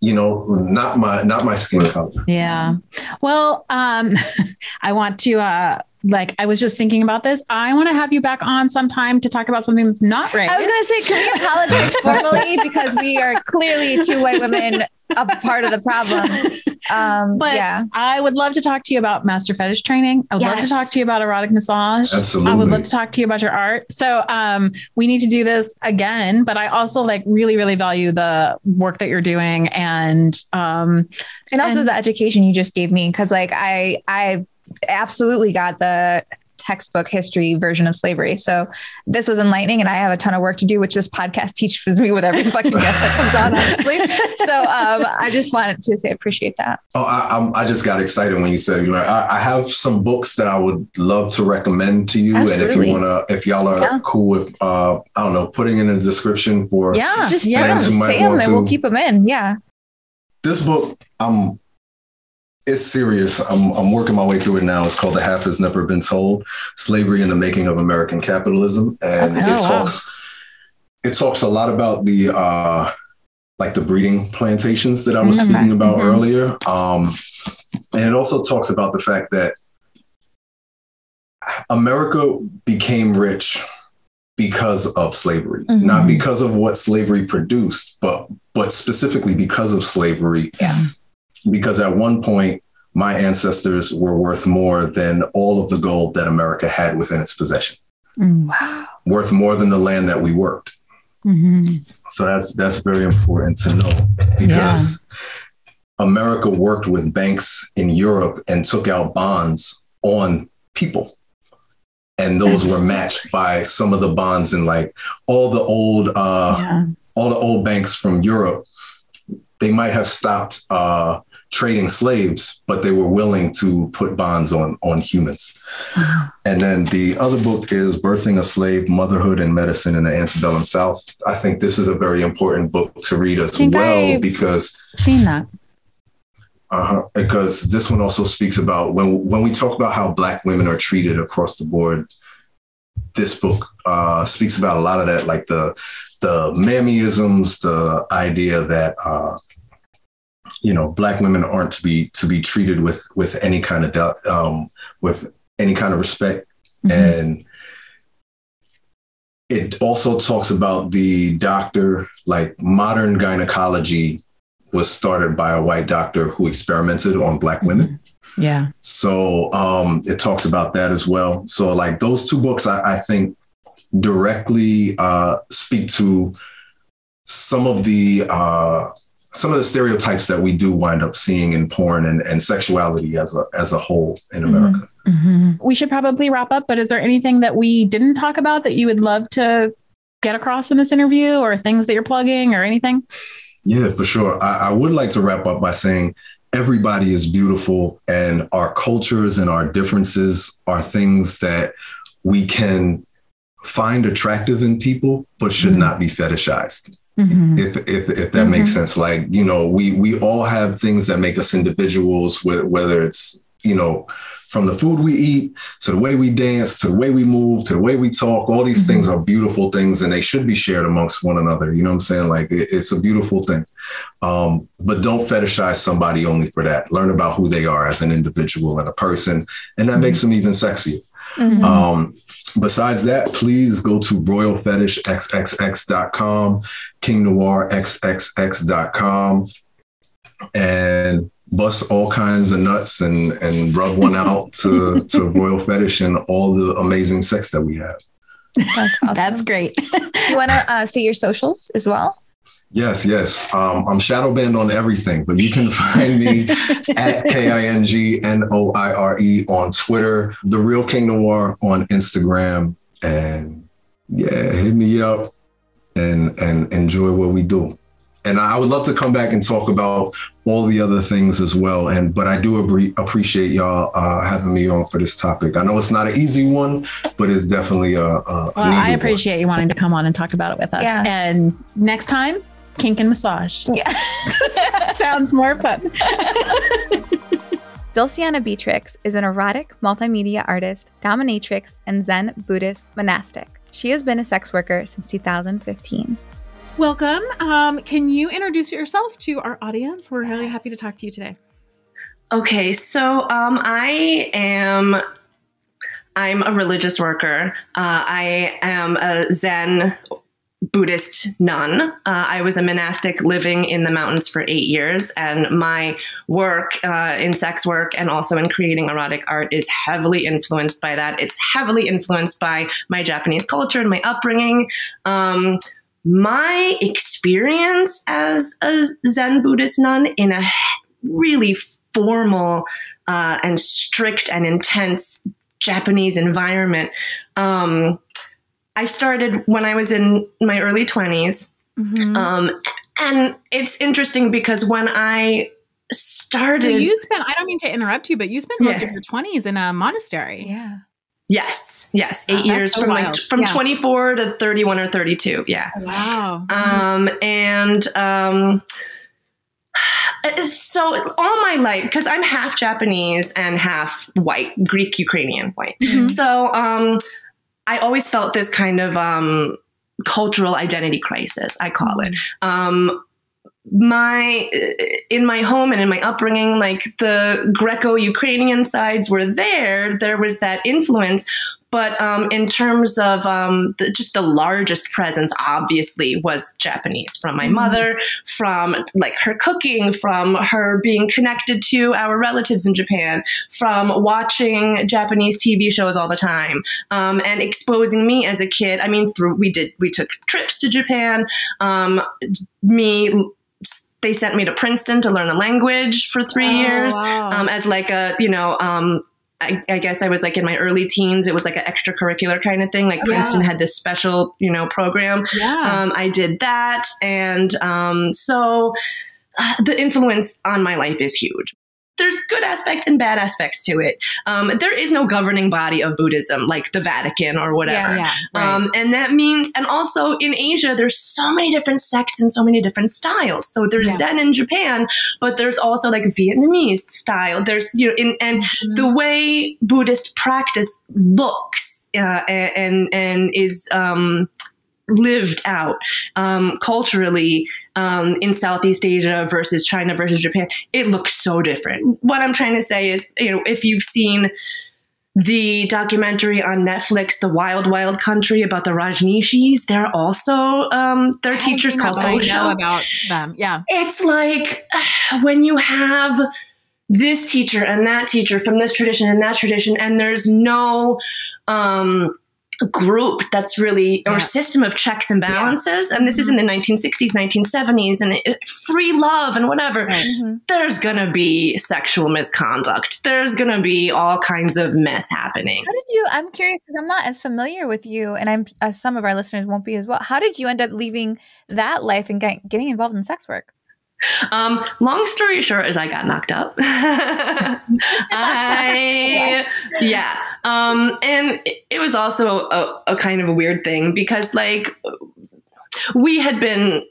You know, not my not my skin color. Yeah. Well, um, (laughs) I want to uh, like I was just thinking about this. I want to have you back on sometime to talk about something that's not right. I was going to say, can we apologize formally (laughs) because we are clearly two white women a part of the problem. (laughs) Um, but yeah, I would love to talk to you about master fetish training. I would love to talk to you about erotic massage. Absolutely. I would love to talk to you about your art. So um, we need to do this again. But I also like really, really value the work that you're doing and um, and also and- the education you just gave me because like I I absolutely got the textbook history version of slavery. So this was enlightening and I have a ton of work to do, which this podcast (laughs) teaches me with every fucking guest that comes on, honestly. So um, I just wanted to say appreciate that. Oh, I, I'm, I just got excited when you said, you know, I, I have some books that I would love to recommend to you. And if you want to, if y'all are Yeah. cool with, uh, I don't know, putting in a description for yeah, Just yeah. yeah, Fans who say them and we'll keep them in. Yeah. this book, um, it's serious. I'm, I'm working my way through it now. It's called The Half Has Never Been Told Slavery and the Making of American Capitalism. And Okay. it Oh, wow. talks, it talks a lot about the, uh, like the breeding plantations that I was Okay. speaking about Mhm. earlier. Um, and it also talks about the fact that America became rich because of slavery, Mhm. not because of what slavery produced, but but specifically because of slavery. Yeah. Because at one point, my ancestors were worth more than all of the gold that America had within its possession, Mm. Wow. worth more than the land that we worked. Mhm. So that's that's very important to know because America worked with banks in Europe and took out bonds on people. And those That's were so matched by some of the bonds in like all the old uh yeah. all the old banks from Europe. They might have stopped uh trading slaves, but they were willing to put bonds on on humans. And then the other book is Birthing a Slave, Motherhood and Medicine in the Antebellum South. I think this is a very important book to read as well I've- because Seen that. Uh-huh, because this one also speaks about when when we talk about how black women are treated across the board. This book uh, speaks about a lot of that, like the the mammyisms, the idea that uh, you know black women aren't to be to be treated with with any kind of um, with any kind of respect Mhm. and it also talks about the doctor like modern gynecology was started by a white doctor who experimented on black women Yeah. so um, it talks about that as well so like those two books i, I think directly uh, speak to some of the uh, some of the stereotypes that we do wind up seeing in porn and, and sexuality as a as a whole in america Mhm. We should probably wrap up, but is there anything that we didn't talk about that you would love to get across in this interview or things that you're plugging or anything? Yeah, for sure. I, I would like to wrap up by saying everybody is beautiful and our cultures and our differences are things that we can find attractive in people, but should Mhm. not be fetishized. Mhm. If, if, if that makes sense, like, you know, we, we all have things that make us individuals, whether it's, you know, from the food we eat to the way we dance to the way we move to the way we talk. All these Mhm. things are beautiful things and they should be shared amongst one another. You know what i'm saying? Like it- it's a beautiful thing. Um, but don't fetishize somebody only for that. Learn about who they are as an individual and a person and that makes them even sexier Mhm. um, besides that, please go to royalfetishxxx.com, kingnoirxxx.com, and bust all kinds of nuts and, and rub one out to, to (laughs) Royal Fetish and all the amazing sex that we have. That's, (laughs) awesome. That's great. You want to uh, see your socials as well? Yes, yes. Um, I'm shadow banned on everything, but you can (laughs) find me (laughs) at K I N G N O I R E on Twitter, The Real King Noire on Instagram, and yeah, hit me up and and enjoy what we do. And I would love to come back and talk about all the other things as well. And but I do abre- appreciate y'all uh, having me on for this topic. I know it's not an easy one, but it's definitely a. a Well, a needed I one. appreciate you wanting to come on and talk about it with us. Yeah. And next time, kink and massage. Yeah. (laughs) Sounds more fun. (laughs) Dulciana Beatrix is an erotic multimedia artist, dominatrix, and Zen Buddhist monastic. She has been a sex worker since 2015. Welcome. Um, can you introduce yourself to our audience? We're really happy to talk to you today. Okay, so um, I am I'm a religious worker. Uh, I am a Zen Buddhist nun. Uh, I was a monastic living in the mountains for eight years, and my work uh, in sex work and also in creating erotic art is heavily influenced by that. It's heavily influenced by my Japanese culture and my upbringing. Um, my experience as a Zen Buddhist nun in a really formal uh, and strict and intense Japanese environment. Um, I started when I was in my early 20s. Mm-hmm. Um, and it's interesting because when I started. So you spent, I don't mean to interrupt you, but you spent most yeah. of your 20s in a monastery. Yeah. Yes, yes, eight oh, years so from wild. like from yeah. 24 to 31 or 32. Yeah. Wow. Um, and um, so all my life, because I'm half Japanese and half white, Greek Ukrainian white. Mm-hmm. So um, I always felt this kind of um, cultural identity crisis, I call it. Mm-hmm. Um, my in my home and in my upbringing like the greco-ukrainian sides were there there was that influence but um, in terms of um, the, just the largest presence, obviously, was Japanese from my mm-hmm. mother, from like her cooking, from her being connected to our relatives in Japan, from watching Japanese TV shows all the time, um, and exposing me as a kid. I mean, through we did we took trips to Japan. Um, me they sent me to Princeton to learn a language for three oh, years wow. um, as like a you know um, I, I, guess I was like in my early teens. It was like an extracurricular kind of thing. Like Princeton had this special, you know, program. Yeah. Um, I did that, and um, so uh, the influence on my life is huge there's good aspects and bad aspects to it. Um, there is no governing body of Buddhism like the Vatican or whatever. Yeah, yeah, right. um, and that means, and also in Asia, there's so many different sects and so many different styles. So there's yeah. Zen in Japan, but there's also like Vietnamese style. There's, you know, in, and mm-hmm. the way Buddhist practice looks uh, and, and is, um, lived out um, culturally um, in Southeast Asia versus China versus Japan, it looks so different. What I'm trying to say is, you know, if you've seen the documentary on Netflix, The Wild Wild Country, about the Rajneeshis, they're also um, their teachers called. I know about them. Yeah, it's like (sighs) when you have this teacher and that teacher from this tradition and that tradition, and there's no um, group that's really or system of checks and balances yeah. and this mm-hmm. is in the 1960s 1970s and it, free love and whatever right. mm-hmm. there's gonna be sexual misconduct there's gonna be all kinds of mess happening how did you i'm curious because i'm not as familiar with you and i'm uh, some of our listeners won't be as well how did you end up leaving that life and get, getting involved in sex work um, long story short is I got knocked up. (laughs) I, yeah. Um, and it, it was also a, a, kind of a weird thing because like we had been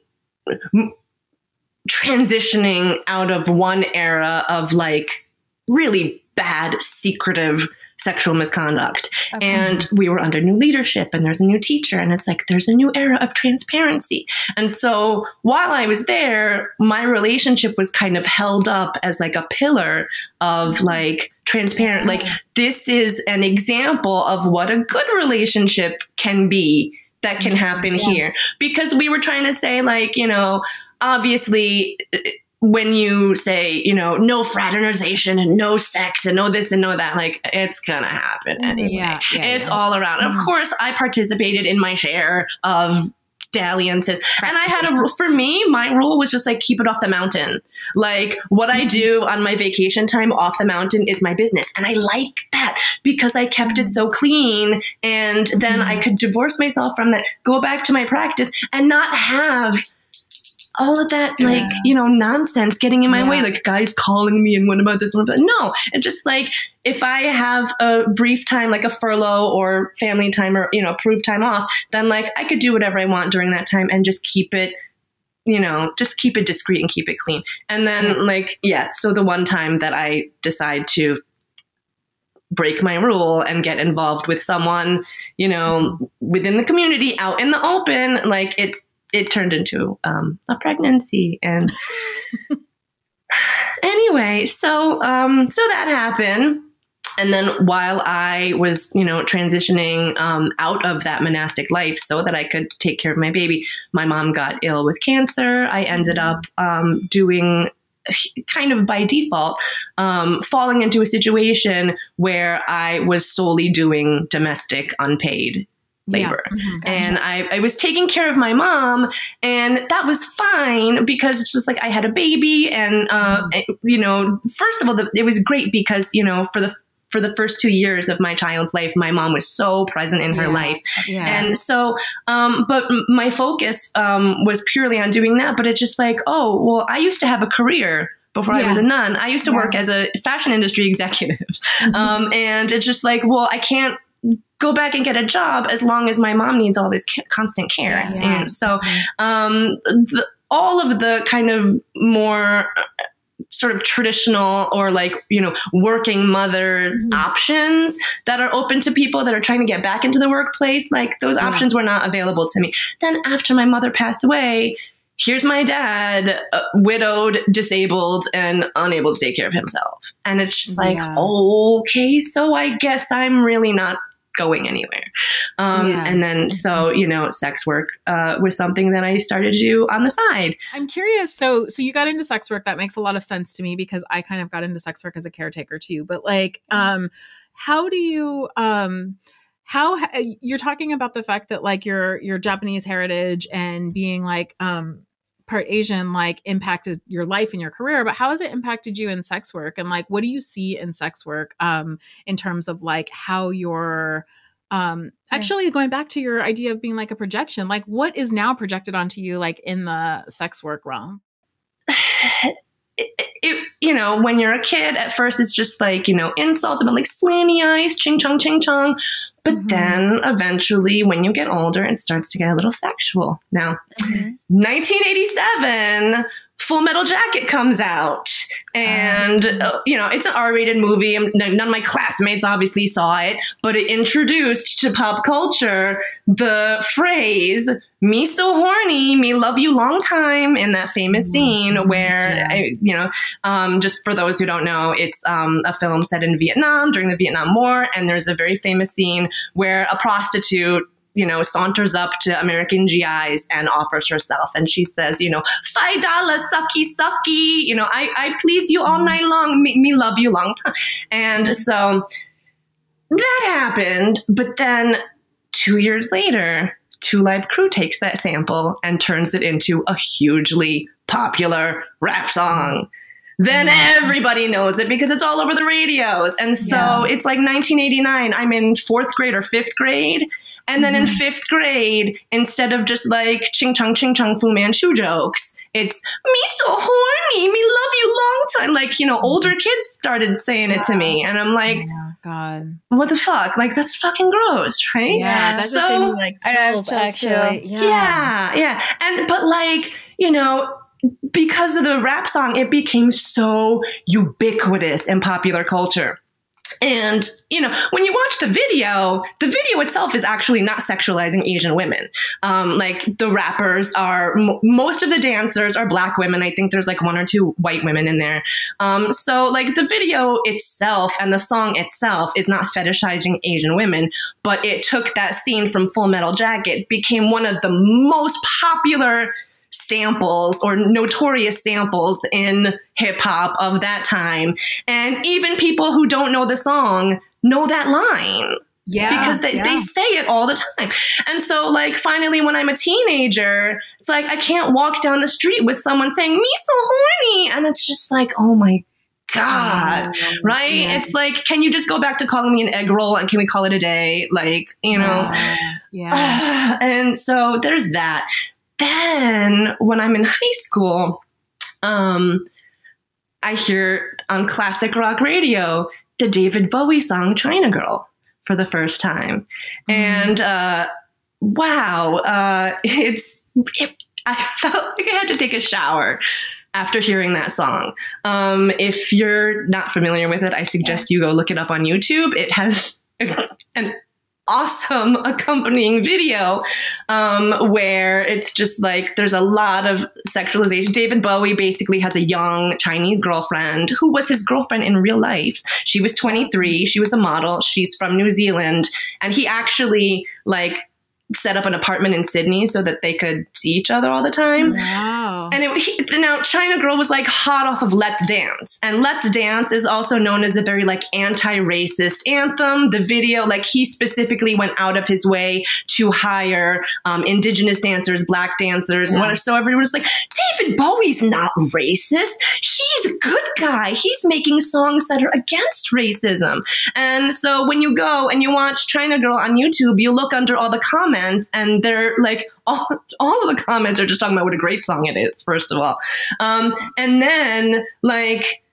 transitioning out of one era of like really bad secretive sexual misconduct. Okay. And we were under new leadership and there's a new teacher and it's like there's a new era of transparency. And so while I was there, my relationship was kind of held up as like a pillar of mm-hmm. like transparent like this is an example of what a good relationship can be that can happen yeah. here because we were trying to say like, you know, obviously when you say, you know, no fraternization and no sex and no this and no that, like it's gonna happen mm-hmm. anyway. Yeah, yeah, it's yeah. all around. Mm-hmm. Of course, I participated in my share of dalliances. And I had a for me, my rule was just like keep it off the mountain. Like what I do on my vacation time off the mountain is my business. And I like that because I kept it so clean and then I mm-hmm. could divorce myself from that, go back to my practice and not have all of that like you know nonsense getting in my yeah. way like guys calling me and what about this one but no and just like if i have a brief time like a furlough or family time or you know approved time off then like i could do whatever i want during that time and just keep it you know just keep it discreet and keep it clean and then yeah. like yeah so the one time that i decide to break my rule and get involved with someone, you know, within the community out in the open, like it it turned into um, a pregnancy and (laughs) anyway so um, so that happened and then while I was, you know, transitioning um, out of that monastic life so that I could take care of my baby, my mom got ill with cancer. I ended up um, doing kind of by default, um, falling into a situation where I was solely doing domestic unpaid labor. Yeah. Mm-hmm. Gotcha. And I, I was taking care of my mom, and that was fine because it's just like I had a baby. And, uh, mm-hmm. you know, first of all, the, it was great because, you know, for the for the first two years of my child's life, my mom was so present in her yeah. life. Yeah. And so, um, but my focus um, was purely on doing that. But it's just like, oh, well, I used to have a career before yeah. I was a nun. I used to work as a fashion industry (laughs) executive. Mm-hmm. Um, and it's just like, well, I can't go back and get a job as long as my mom needs all this ca- constant care. And so, mm-hmm. um, the, all of the kind of more sort of traditional or like you know working mother mm-hmm. options that are open to people that are trying to get back into the workplace like those yeah. options were not available to me then after my mother passed away here's my dad uh, widowed disabled and unable to take care of himself and it's just like yeah. okay so i guess i'm really not going anywhere. Um, yeah. And then, so, you know, sex work uh, was something that I started to do on the side. I'm curious. So, so you got into sex work. That makes a lot of sense to me because I kind of got into sex work as a caretaker too. But like, um, how do you, um, how you're talking about the fact that like your your Japanese heritage and being like um part Asian like impacted your life and your career, but how has it impacted you in sex work? And like, what do you see in sex work um, in terms of like how you're um, actually going back to your idea of being like a projection, like what is now projected onto you like in the sex work realm? (sighs) It, it, you know, when you're a kid, at first it's just like, you know, insults about like slanty eyes, ching chong, ching chong. But mm-hmm. then eventually, when you get older, it starts to get a little sexual. Now, mm-hmm. 1987, Full Metal Jacket comes out. And, um, uh, you know, it's an R rated movie. None of my classmates obviously saw it, but it introduced to pop culture the phrase, me so horny, me love you long time in that famous mm-hmm. scene where, yeah. I, you know, um, just for those who don't know, it's um, a film set in Vietnam during the Vietnam War. And there's a very famous scene where a prostitute you know, saunters up to American GIs and offers herself. And she says, you know, five dollars, sucky, sucky. You know, I, I please you all night long, me, me love you long time. And so that happened. But then two years later, Two Live Crew takes that sample and turns it into a hugely popular rap song then mm. everybody knows it because it's all over the radios. And so yeah. it's like 1989. I'm in fourth grade or fifth grade. And then mm-hmm. in fifth grade, instead of just like ching chong ching chong Fu Manchu jokes, it's me so horny, me love you long time. Like, you know, older kids started saying it to me. And I'm like, oh, God. What the fuck? Like that's fucking gross, right? Yeah. That's so, just me, like chills, actually. Yeah. yeah. Yeah. And but like, you know, because of the rap song, it became so ubiquitous in popular culture. And, you know, when you watch the video, the video itself is actually not sexualizing Asian women. Um, like the rappers are, m- most of the dancers are black women. I think there's like one or two white women in there. Um, so, like, the video itself and the song itself is not fetishizing Asian women, but it took that scene from Full Metal Jacket, became one of the most popular samples or notorious samples in hip hop of that time. And even people who don't know the song know that line. Yeah. Because they, yeah. they say it all the time. And so, like, finally, when I'm a teenager, it's like I can't walk down the street with someone saying, me so horny. And it's just like, oh my God, oh, right? Yeah. It's like, can you just go back to calling me an egg roll and can we call it a day? Like, you know? Yeah. yeah. (sighs) and so there's that then when I'm in high school, um, I hear on classic rock radio the David Bowie song China Girl for the first time. Mm-hmm. And uh, wow, uh, (laughs) it's, it, I felt like I had to take a shower after hearing that song. Um, if you're not familiar with it, I suggest you go look it up on YouTube. It has (laughs) an awesome (laughs) accompanying video um, where it's just like there's a lot of sexualization. David Bowie basically has a young Chinese girlfriend who was his girlfriend in real life. She was 23. She was a model. She's from New Zealand. And he actually like set up an apartment in Sydney so that they could see each other all the time. Wow. And it, he, now China Girl was like hot off of Let's Dance. And Let's Dance is also known as a very like anti-racist anthem. The video, like he specifically went out of his way to hire um, indigenous dancers, black dancers, Yeah. and so everyone was like, David Bowie's not racist. He's a good guy. He's making songs that are against racism. And so when you go and you watch China Girl on YouTube, you look under all the comments and they're like, all, all of the comments are just talking about what a great song it is, first of all. Um, and then like,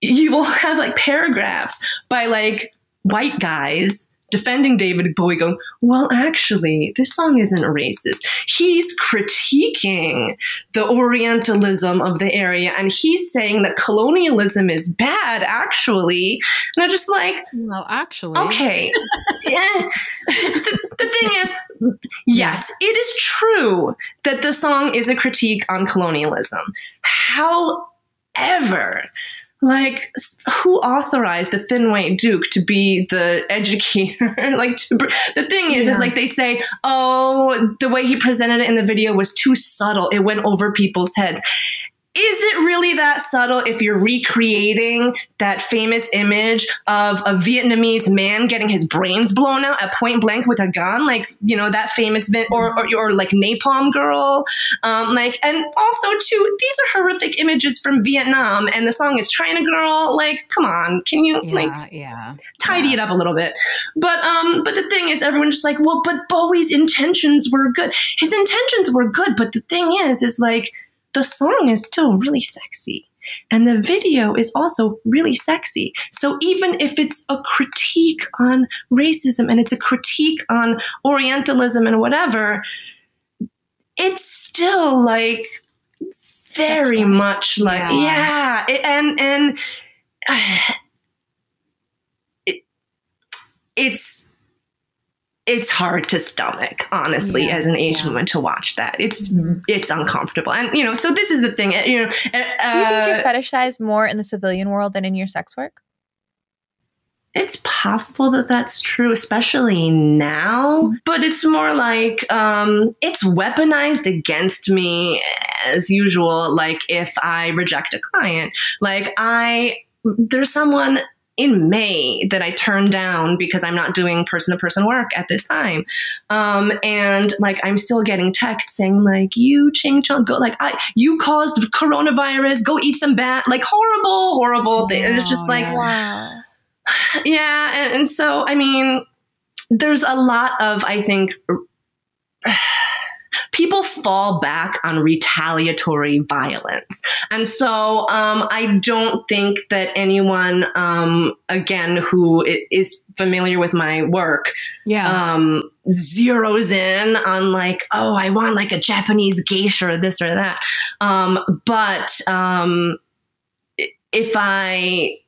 you will have like paragraphs by like white guys defending David Bowie going, well, actually, this song isn't racist. He's critiquing the Orientalism of the area and he's saying that colonialism is bad, actually. And I'm just like, Well, actually. Okay. (laughs) Eh. The, the thing is, yes, it is true that the song is a critique on colonialism. However, like who authorized the thin white duke to be the educator? (laughs) Like to, the thing is is like they say oh the way he presented it in the video was too subtle. It went over people's heads is it really that subtle if you're recreating that famous image of a Vietnamese man getting his brains blown out at point blank with a gun, like you know that famous or, or or like Napalm Girl, um, like and also too these are horrific images from Vietnam, and the song is China Girl. Like, come on, can you Yeah, like yeah. tidy it up a little bit. But um, but the thing is, everyone's just like, well, but Bowie's intentions were good. His intentions were good, but the thing is, is like the song is still really sexy. And the video is also really sexy. So even if it's a critique on racism and it's a critique on Orientalism and whatever, it's still like very much like Yeah. yeah, it, and and (sighs) it, it's it's hard to stomach honestly Yeah, as an asian yeah. woman to watch that it's Mhm. it's uncomfortable and you know so this is the thing uh, you know uh, Do you think you're uh, fetishized more in the civilian world than in your sex work? it's possible that that's true especially now but it's more like um it's weaponized against me as usual like if i reject a client like i there's someone in May that I turned down because I'm not doing person to person work at this time. Um, and like I'm still getting texts saying like you ching chong go like I you caused coronavirus, go eat some bat like horrible, horrible thing. And it's just like yeah. Wow. (sighs) yeah and, and so i mean there's a lot of i think people fall back on retaliatory violence and so um, i don't think that anyone um, again who is familiar with my work Yeah. um, zeroes in on like, oh, I want like a Japanese geisha or this or that. Um, but um, if I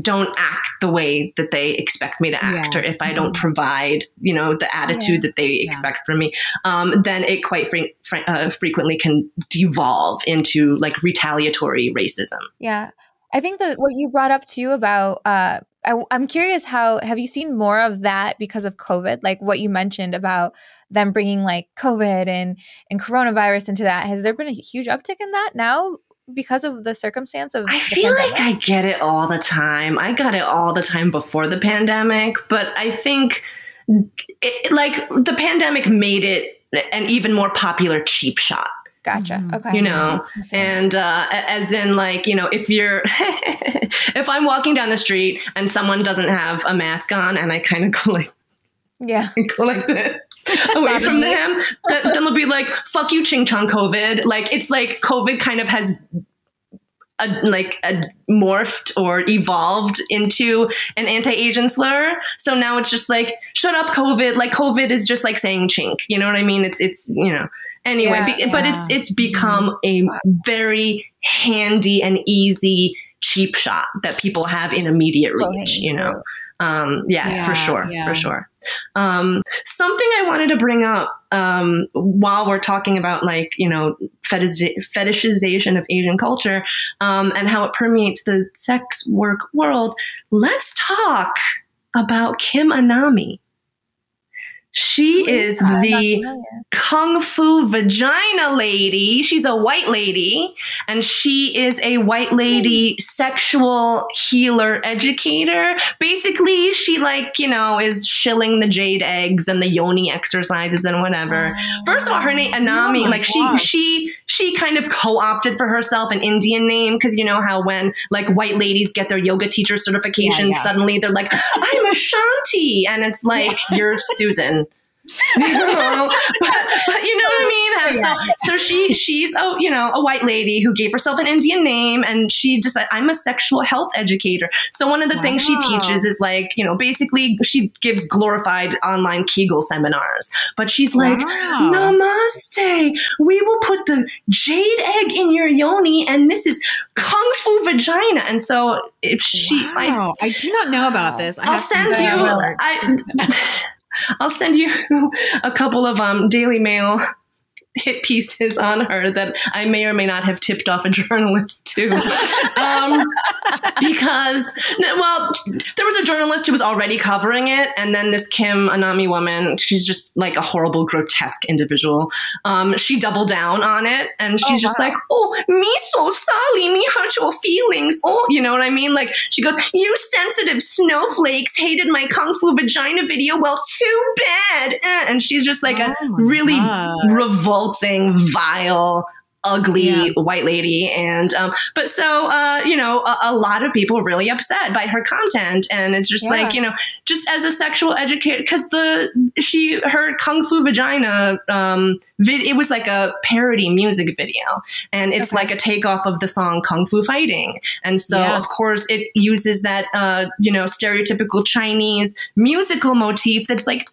don't act the way that they expect me to act, Yeah. or if I don't provide, you know, the attitude that they expect from me, um, then it quite fre- fre- uh, frequently can devolve into like retaliatory racism. Yeah. I think that what you brought up too about, uh, I, I'm curious how have you seen more of that because of COVID? Like what you mentioned about them bringing like COVID and and coronavirus into that. Has there been a huge uptick in that now because of the circumstance of? I the feel like? I get it all the time. I got it all the time before the pandemic, but I think it, like the pandemic made it an even more popular cheap shot. gotcha. Mhm. Okay, You know, And uh, as in, like, you know, if you're, (laughs) if I'm walking down the street and someone doesn't have a mask on and I kind of go like, yeah, (laughs) go like this (laughs) away from them, then, then they'll be like, fuck you, ching chong COVID. Like, it's like COVID kind of has a, like a morphed or evolved into an anti-Asian slur. So now it's just like, shut up, COVID. Like COVID is just like saying chink. You know what I mean? It's it's you know. Anyway, Yeah, be, but it's it's become a very handy and easy cheap shot that people have in immediate reach. You know. Um, yeah, Yeah, for sure, yeah. for sure. Um, something I wanted to bring up um, while we're talking about like you know fetish- fetishization of Asian culture um, and how it permeates the sex work world. Let's talk about Kim Anami. She is I'm the kung fu vagina lady. She's a white lady, and she is a white lady sexual healer educator. Basically, she like you know is shilling the jade eggs and the yoni exercises and whatever. First of all, her name Anami, Oh like she she she kind of co-opted for herself an Indian name because you know how when like white ladies get their yoga teacher certification, Yeah, yeah. suddenly they're like, I'm a Shanti, and it's (laughs) like you're Susan. You (laughs) but, but you know what I mean. And (laughs) So, so she she's a you know a white lady who gave herself an Indian name, and she just said, I'm a sexual health educator. So one of the things she teaches is like you know basically she gives glorified online Kegel seminars, but she's like. Wow. Namaste. We will put the jade egg in your yoni, and this is kung fu vagina. And so, if she, I, Wow. I, do not know about this. I I'll to send you. I, (laughs) I'll send you (laughs) a couple of um, Daily Mail hit pieces on her that I may or may not have tipped off a (laughs) journalist to. Um, because, well, there was a journalist who was already covering it, and then this Kim Anami woman, she's just like a horrible, grotesque individual. Um, she doubled down on it, and she's Oh, just wow. like, "Oh, me so sorry, me hurt your feelings." Oh, you know what I mean? Like she goes, "You sensitive snowflakes hated my kung fu vagina video. Well, too bad." Eh, And she's just like a Oh my really God. Revolting, vile, ugly Yeah. white lady. And um, but so uh, you know, a, a lot of people really upset by her content, and it's just Yeah. like you know, just as a sexual educator, because the she her kung fu vagina um, vid, it was like a parody music video, and it's Okay. like a takeoff of the song Kung Fu Fighting, and so Yeah. of course it uses that uh, you know stereotypical Chinese musical motif that's like.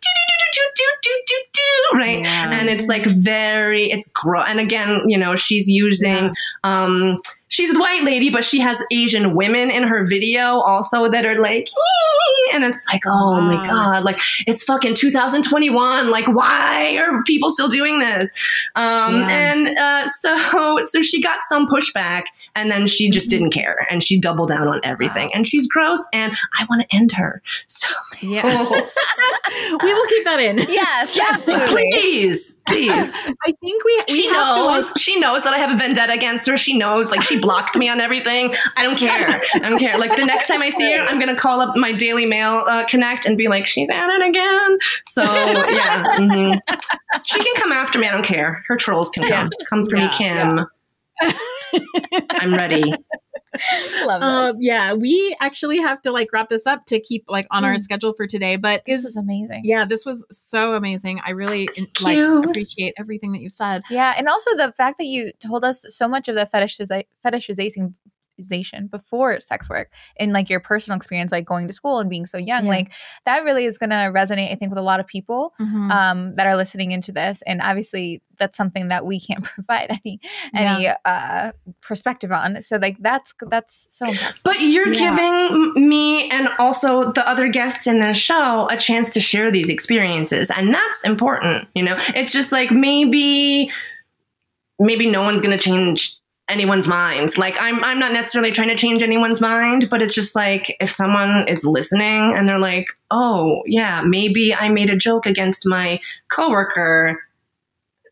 Do-do-do-do-do-do-do, Right, Yeah. and it's like very, it's gross. And again, you know, she's using, um, she's a white lady, but she has Asian women in her video also that are like, and it's like, oh my god, like it's fucking 2021. Like, why are people still doing this? Um, Yeah. and uh, so, so she got some pushback, and then she just didn't care, and she doubled down on everything, and she's gross, and I want to end her. So, Yeah. (laughs) (laughs) we will keep that in. Yes, absolutely. please, please. (laughs) I think we, we she have to, knows. she knows that I have a vendetta against her. She knows. Like she blocked me on everything. I don't care. I don't care. Like the next time I see her, I'm gonna call up my Daily Mail uh, Connect and be like, "She's at it again." So yeah, mhm. she can come after me. I don't care. Her trolls can come. Come for me, Yeah, Kim. I'm ready. (laughs) Love this. yeah, we actually have to like wrap this up to keep like on our Mm. schedule for today. But this is amazing. yeah, this was so amazing. I really Thank like you. appreciate everything that you've said. Yeah, and also the fact that you told us so much of the fetishiza- fetishization fetishization before sex work in like your personal experience like going to school and being so young Yeah. like that really is going to resonate i think with a lot of people Mhm. um, that are listening into this and obviously that's something that we can't (laughs) provide any any uh perspective on so like that's that's so important But you're Yeah. giving me and also the other guests in the show a chance to share these experiences, and that's important. You know, it's just like maybe, maybe no one's going to change anyone's minds. Like I'm, I'm not necessarily trying to change anyone's mind, but it's just like if someone is listening and they're like, "Oh, yeah, maybe I made a joke against my coworker,"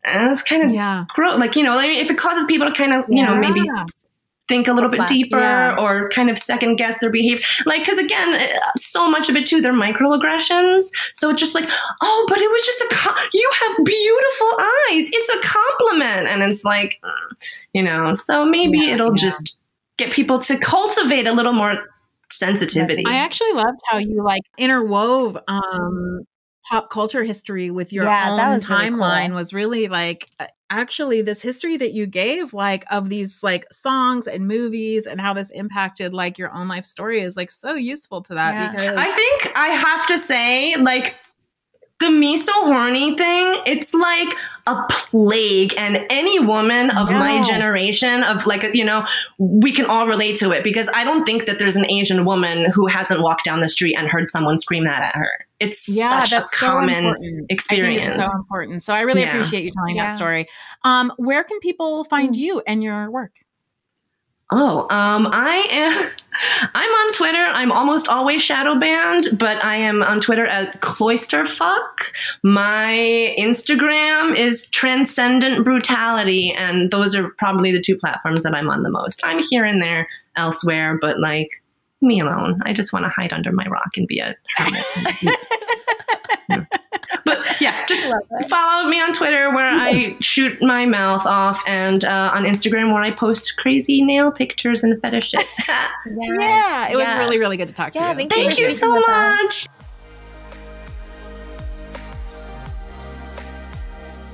and it's kind of yeah. gross. Like you know, like, if it causes people to kind of, you know, maybe Yeah. Think a little bit deeper yeah. or kind of second guess their behavior. Like, because again, uh, so much of it too, they're microaggressions. So it's just like, oh, but it was just a, co- you have beautiful eyes. It's a compliment. And it's like, mm, you know, so maybe Yeah, it'll yeah. just get people to cultivate a little more sensitivity. I actually loved how you like interwove um pop culture history with your Yeah, own that was really timeline cool. was really like uh, actually this history that you gave like of these like songs and movies and how this impacted like your own life story is like so useful to that Yeah. because I think I have to say, like, the me so horny thing, it's like a plague. And any woman of my generation, of like, you know, we can all relate to it because I don't think that there's an Asian woman who hasn't walked down the street and heard someone scream that at her. It's Yeah, such a that's so common important. I think experience. it's so important. So I really Yeah. appreciate you telling Yeah. that story. Um, where can people find you and your work? Oh, um, I am. (laughs) I'm on Twitter. I'm almost always shadow banned, but I am on Twitter at cloisterfuck. My Instagram is transcendent brutality, and those are probably the two platforms that I'm on the most. I'm here and there elsewhere, but like me alone. I just want to hide under my rock and be a hermit. (laughs) but yeah, just follow me on Twitter where I shoot my mouth off, and uh, on Instagram where I post crazy nail pictures and fetish shit. (laughs) Yeah, it was really, really good to talk to Yeah, you. thank Thank for you so with us. much.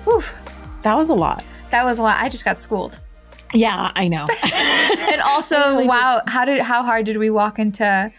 Whew, That was a lot. that was a lot. I just got schooled. Yeah, I know. (laughs) And also, wow, how did how hard did we walk into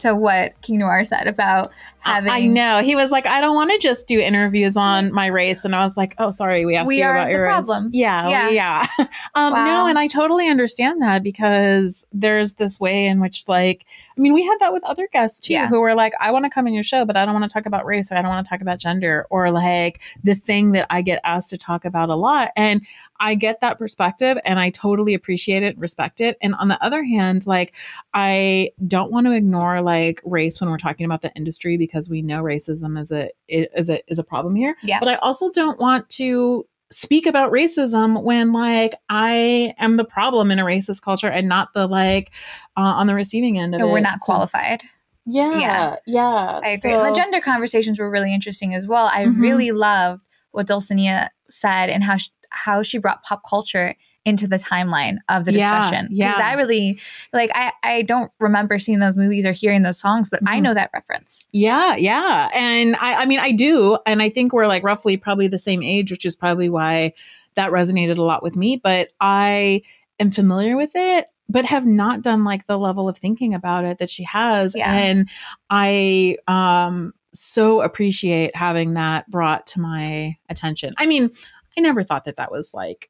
to what King Noire said about having I know. He was like, I don't want to just do interviews on my race. And I was like, oh, sorry, we asked We you about your race. problem. Yeah. Yeah. Yeah. (laughs) um, Wow. No, and I totally understand that because there's this way in which, like, I mean, we had that with other guests too Yeah. who were like, I want to come in your show, but I don't want to talk about race or I don't want to talk about gender or like the thing that I get asked to talk about a lot. And I get that perspective and I totally appreciate it and respect it. And on the other hand, like, I don't want to ignore like race when we're talking about the industry because we know racism is a is a is a problem here. Yeah. But I also don't want to speak about racism when like I am the problem in a racist culture and not the like uh, on the receiving end of No, it. we're not So- qualified. yeah, Yeah. yeah, I agree. So- the gender conversations were really interesting as well. I Mhm. really loved what Dulcinea said and how she, how she brought pop culture into the timeline of the Yeah, discussion. yeah. that really like I I don't remember seeing those movies or hearing those songs, but I Mhm. know that reference. Yeah, yeah. And I I mean I do and I think we're like roughly probably the same age, which is probably why that resonated a lot with me, but I am familiar with it but have not done like the level of thinking about it that she has Yeah. and I um so appreciate having that brought to my attention. I mean, I never thought that that was like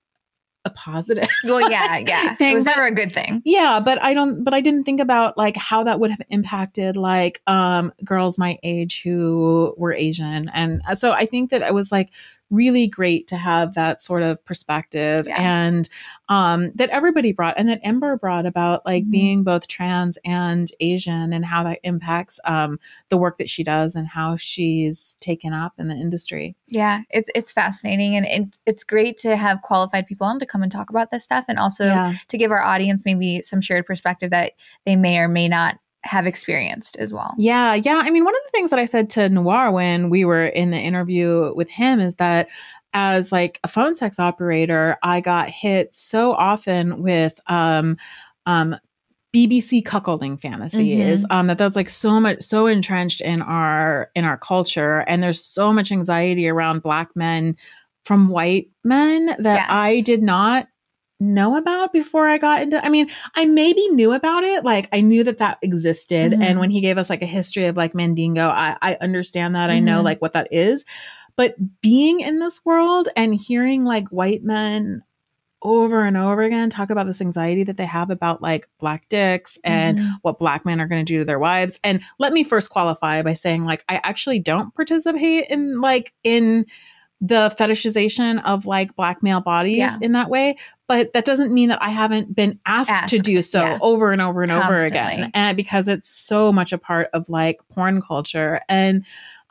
a positive (laughs) Well, yeah, yeah. it was never a good thing. yeah but i don't but i didn't think about like how that would have impacted like um girls my age who were asian and uh, so i think that it was like really great to have that sort of perspective Yeah. and um that everybody brought and that ember brought about like Mhm. being both trans and asian and how that impacts um the work that she does and how she's taken up in the industry Yeah, it's it's fascinating and it's it's great to have qualified people on to come and talk about this stuff and also yeah to give our audience maybe some shared perspective that they may or may not have experienced as well. Yeah, yeah. I mean, one of the things that I said to Noire when we were in the interview with him is that as like a phone sex operator, I got hit so often with um um BBC cuckolding fantasies. Um that that's like so much so entrenched in our in our culture and there's so much anxiety around black men from white men that Yes. I did not know about before I got into I mean I maybe knew about it like I knew that that existed Mhm. and when he gave us like a history of like Mandingo I I understand that I know Mhm. like what that is but being in this world and hearing like white men over and over again talk about this anxiety that they have about like black dicks and Mhm. what black men are going to do to their wives and let me first qualify by saying like I actually don't participate in like in the fetishization of like black male bodies Yeah. in that way but that doesn't mean that I haven't been asked, to do so yeah. over and over and over again and because it's so much a part of like porn culture and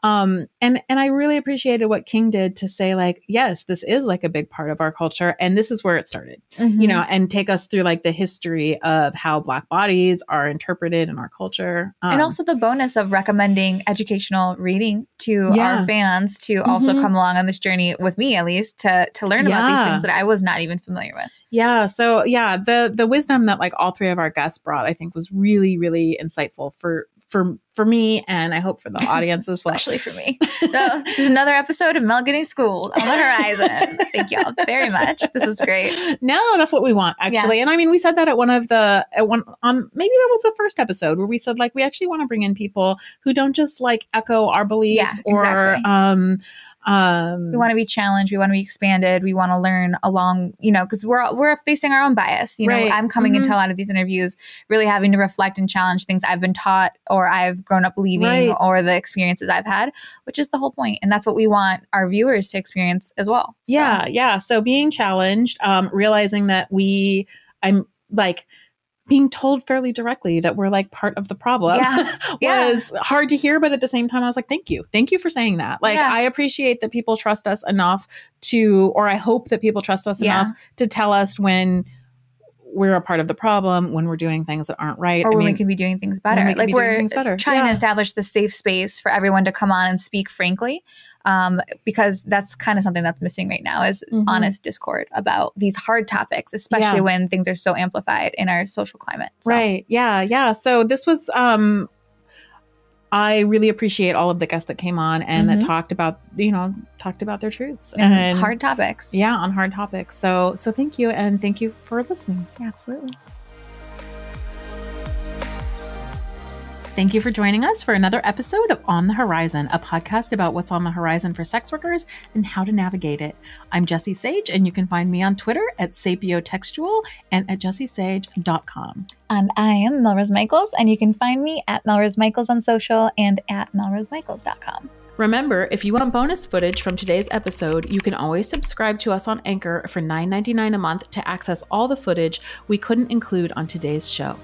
um and and i really appreciated what king did to say like yes this is like a big part of our culture and this is where it started Mhm. you know and take us through like the history of how black bodies are interpreted in our culture and Um, also the bonus of recommending educational reading to Yeah. our fans to also Mhm. come along on this journey with me at least to to learn about these things that I was not even familiar with. yeah so yeah the the wisdom that like all three of our guests brought i think was really really insightful for for for me and I hope for the (laughs) audience as well. Especially for me. (laughs) So, just another episode of Mel getting schooled on the whorizon. Thank y'all very much. This was great. No, that's what we want actually. Yeah. And I mean, we said that at one of the at one on maybe that was the first episode where we said like we actually want to bring in people who don't just like echo our beliefs yeah, or exactly. um um, we want to be challenged. We want to be expanded. We want to learn along, you know, because we're we're facing our own bias. You right. know, I'm coming mm-hmm. into a lot of these interviews really having to reflect and challenge things I've been taught or I've grown up believing right. or the experiences I've had, which is the whole. And that's what we want our viewers to experience as well. So. Yeah, yeah. So being challenged, um, realizing that we, I'm like being told fairly directly that we're like part of the problem yeah. (laughs) was yeah. hard to hear but at the same time i was like thank you thank you for saying that like yeah. i appreciate that people trust us enough to or i hope that people trust us enough to tell us when we're a part of the problem when we're doing things that aren't right or I when mean, we can be doing things better we like we're better. trying to establish the safe space for everyone to come on and speak frankly um, because that's kind of something that's missing right now is mm-hmm. honest discord about these hard topics, especially yeah. when things are so amplified in our social climate. So. Right. Yeah. Yeah. So this was um, I really appreciate all of the guests that came on and mm-hmm. that talked about, you know, talked about their truths and, and, hard topics. Yeah, on hard topics. So, so thank you and thank you for listening. Yeah, absolutely. Thank you for joining us for another episode of On the Whorizon, a podcast about what's on the whorizon for sex workers and how to navigate it. I'm Jessie Sage, and you can find me on Twitter at sapiotextual and at jessiesage.com. And um, I am MelRose Michaels, and you can find me at MelRose Michaels on social and at melrosemichaels.com. Remember, if you want bonus footage from today's episode, you can always subscribe to us on Anchor for $9.99 a month to access all the footage we couldn't include on today's show.